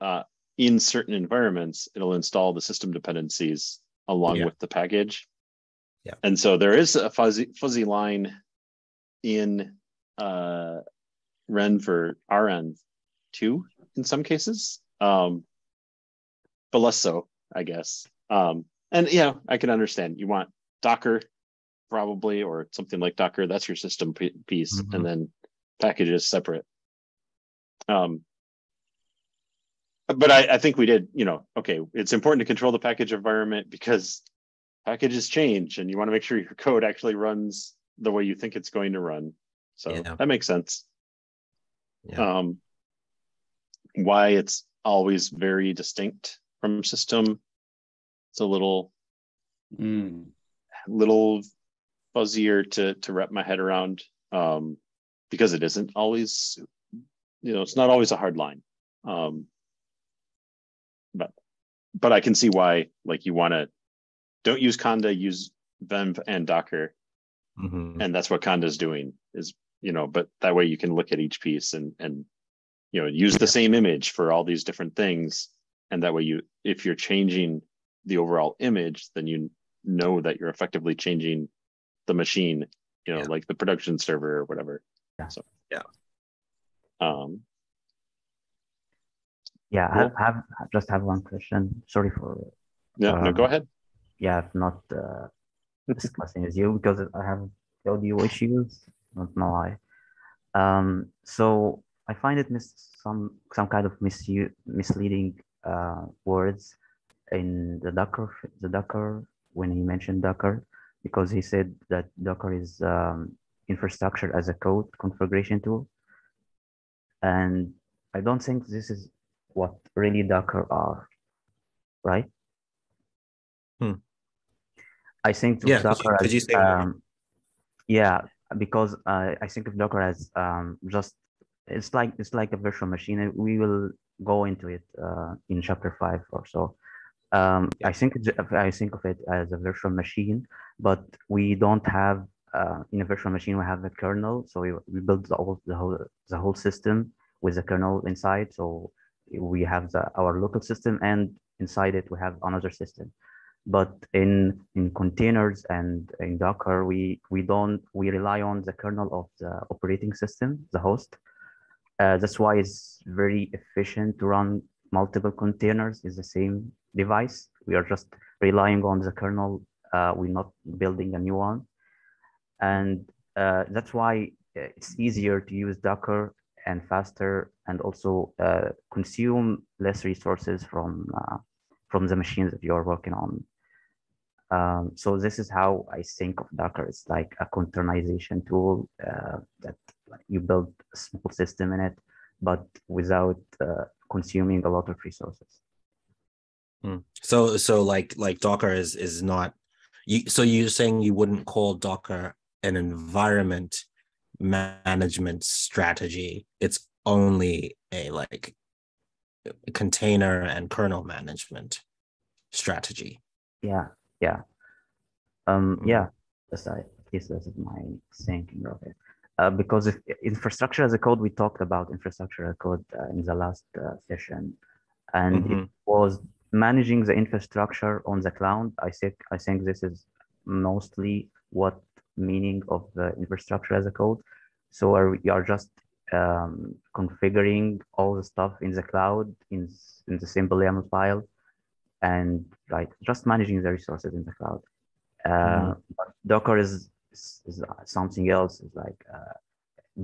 uh, in certain environments, it'll install the system dependencies along yeah. with the package. Yeah. And so there is a fuzzy fuzzy line in uh, Ren for RN two in some cases, um, but less so, I guess. Um, and yeah, I can understand you want Docker probably, or something like Docker. That's your system piece, mm-hmm. and then packages separate. Um, but I, I think we did, you know, okay, it's important to control the package environment because packages change and you want to make sure your code actually runs the way you think it's going to run. So yeah. that makes sense. Yeah. Um, why it's always very distinct from system. It's a little, mm. little fuzzier to to wrap my head around um, because it isn't always, you know, it's not always a hard line. Um, but but I can see why like you want to don't use Conda, use Venv and Docker, mm-hmm. and that's what Conda is doing is you know. But that way you can look at each piece and and you know use the same image for all these different things, and that way you if you're changing the overall image, then you know that you're effectively changing the machine, you know, yeah. like the production server or whatever. Yeah. So yeah. Um. Yeah, cool. I have, have just have one question. Sorry for. Yeah. no, go um, ahead. Yeah, I've not uh, discussing with you because I have audio issues. Not know why. Um. So I find it mis- some some kind of misu- misleading uh, words in the Docker the Docker when he mentioned Docker because he said that Docker is um, infrastructure as a code configuration tool. And I don't think this is what really Docker are, right? Hmm. I think yeah, Docker could you, could um, yeah, because uh, I think of Docker as um, just it's like it's like a virtual machine. We will go into it uh, in chapter five or so. Um, I think I think of it as a virtual machine, but we don't have uh, in a virtual machine we have a kernel, so we, we build the whole, the whole the whole system with the kernel inside. So we have the, our local system, and inside it we have another system. But in in containers and in Docker, we we don't we rely on the kernel of the operating system, the host. Uh, that's why it's very efficient to run multiple containers is the same device. We are just relying on the kernel. Uh, we're not building a new one. And uh, that's why it's easier to use Docker and faster and also uh, consume less resources from, uh, from the machines that you're working on. Um, so this is how I think of Docker. It's like a containerization tool uh, that you build a small system in it, but without uh, consuming a lot of resources. Hmm. So so like like Docker is is not you so you're saying you wouldn't call Docker an environment management strategy. It's only a like container and kernel management strategy. Yeah, yeah. Um, yeah, that's I guess that's my thinking of it. Uh, because if infrastructure as a code, we talked about infrastructure as a code uh, in the last uh, session, and Mhm. it was managing the infrastructure on the cloud. I think I think this is mostly what meaning of the infrastructure as a code. So are, you are just um, configuring all the stuff in the cloud in in the simple YAML file, and like just managing the resources in the cloud. Uh, but Docker is, is, is something else. It's like uh,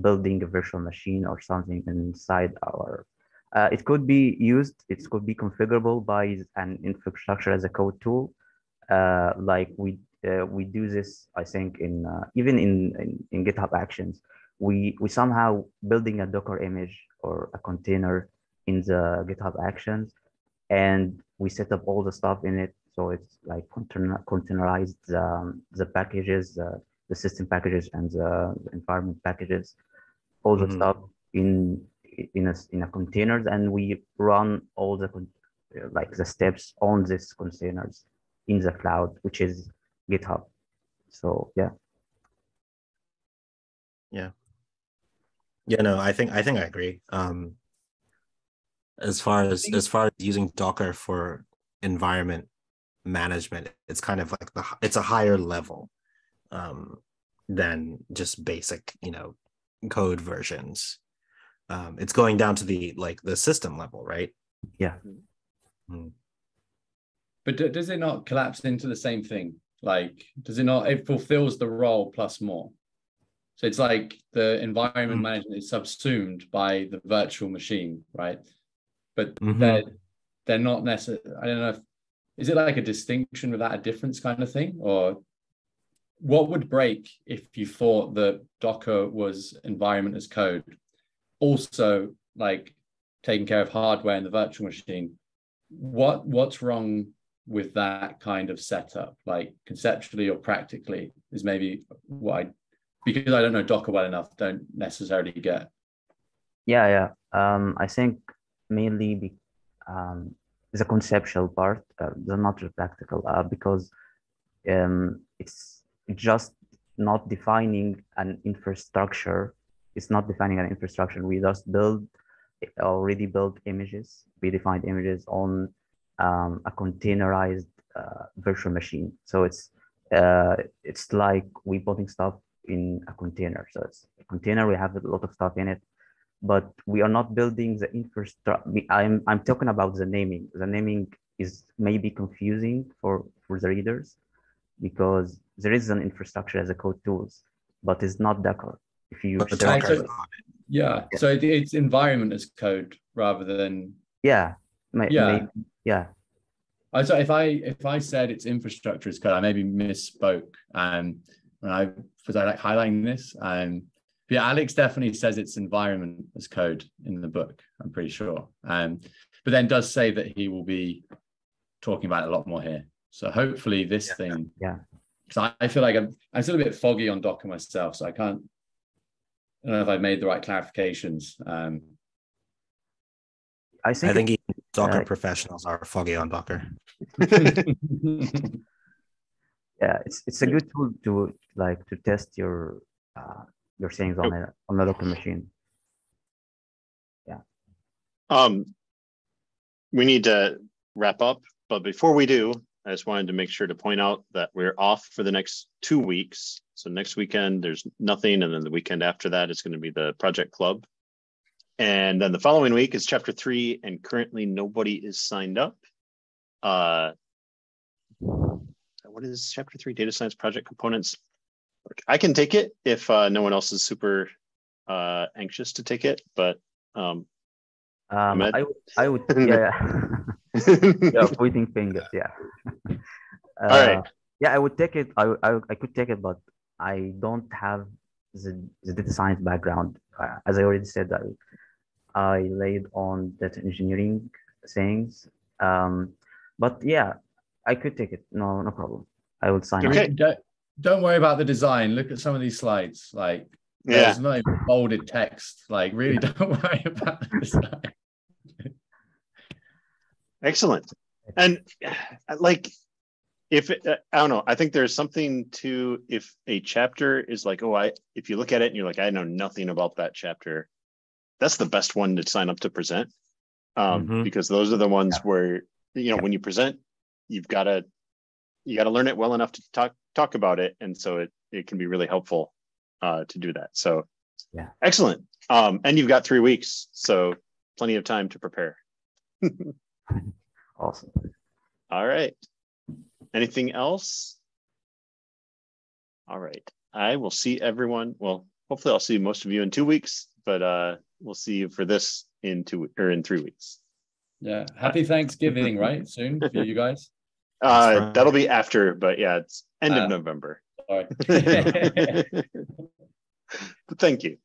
building a virtual machine or something inside our. Uh, it could be used. It could be configurable by an infrastructure as a code tool, uh, like we uh, we do this. I think in uh, even in, in in GitHub Actions, we we somehow building a Docker image or a container in the GitHub Actions, and we set up all the stuff in it. So it's like containerized um, the packages, uh, the system packages, and the environment packages, all the Mhm. stuff in in a in a containers, and we run all the like the steps on these containers in the cloud, which is GitHub. So yeah. yeah, Yeah, no, I think I think I agree. Um, as far as as far as using Docker for environment management, it's kind of like the it's a higher level um, than just basic, you know, code versions. Um, it's going down to the like the system level, right? yeah. Mm. But d- does it not collapse into the same thing? Like, does it not? It fulfills the role plus more. So it's like the environment Mm. management is subsumed by the virtual machine, right? But Mhm. they're they're not necessarily. I don't know. If, is it like a distinction without a difference kind of thing, or what would break if you thought that Docker was environment as code, also like taking care of hardware in the virtual machine? What what's wrong with that kind of setup, like conceptually or practically, is maybe what I because I don't know Docker well enough, don't necessarily get. Yeah, yeah. Um, I think mainly be, um, the conceptual part, uh, the not the practical, uh, because um, it's just not defining an infrastructure. It's not defining an infrastructure. We just build already built images, We predefined images on um, a containerized uh, virtual machine. So it's uh, it's like we putting stuff in a container. So it's a container. We have a lot of stuff in it, but we are not building the infrastructure. I'm I'm talking about the naming. The naming is maybe confusing for for the readers because there is an infrastructure as a code tools, but it's not Docker. If you But the Docker so- is. Yeah. So it, it's environment as code rather than yeah, may, Yeah. may- yeah, I so if I if I said it's infrastructure as code, I maybe misspoke. Um when I was I like highlighting this. Um yeah, Alex definitely says it's environment as code in the book, I'm pretty sure. Um but then does say that he will be talking about it a lot more here. So hopefully this Yeah. thing yeah. because I, I feel like I'm I'm still a bit foggy on Docker myself, so I can't I don't know if I've made the right clarifications. Um I think, I think even Docker uh, professionals are foggy on Docker. yeah, it's it's a good tool to like to test your uh, your things on a on a local machine. Yeah. Um, we need to wrap up, but before we do, I just wanted to make sure to point out that we're off for the next two weeks. So next weekend, there's nothing, and then the weekend after that is going to be the project club. And then the following week is chapter three, and currently nobody is signed up. Uh, what is chapter three? Data science project components. I can take it if uh, no one else is super uh, anxious to take it, but um, Um, Ahmed? I would I would yeah yeah, yeah pointing fingers yeah. Uh, All right. Yeah, I would take it. I, I I could take it, but I don't have the, the data science background. Uh, as I already said, I I laid on data engineering things. Um, but yeah, I could take it. No, no problem. I would sign Okay. up. Don't, don't worry about the design. Look at some of these slides. Like yeah. there's not even bolded text. Like really don't worry about the design. Excellent. And like if it, uh, I don't know, I think there's something to if a chapter is like, oh, I if you look at it and you're like, I know nothing about that chapter, that's the best one to sign up to present. Um, Mhm. because those are the ones Yeah. where you know Yeah. when you present, you've got to you got to learn it well enough to talk talk about it, and so it it can be really helpful uh, to do that. So, Yeah. excellent. Um, and you've got three weeks, so plenty of time to prepare. Awesome. All right. Anything else? All right. I will see everyone. Well, hopefully I'll see most of you in two weeks, but uh we'll see you for this in two or in three weeks. Yeah. Happy Thanksgiving, right? Soon for you guys. Uh right. that'll be after, but yeah, it's end Ah. of November. Sorry. but thank you.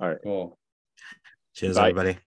All right. Cool. Cheers, Bye. everybody.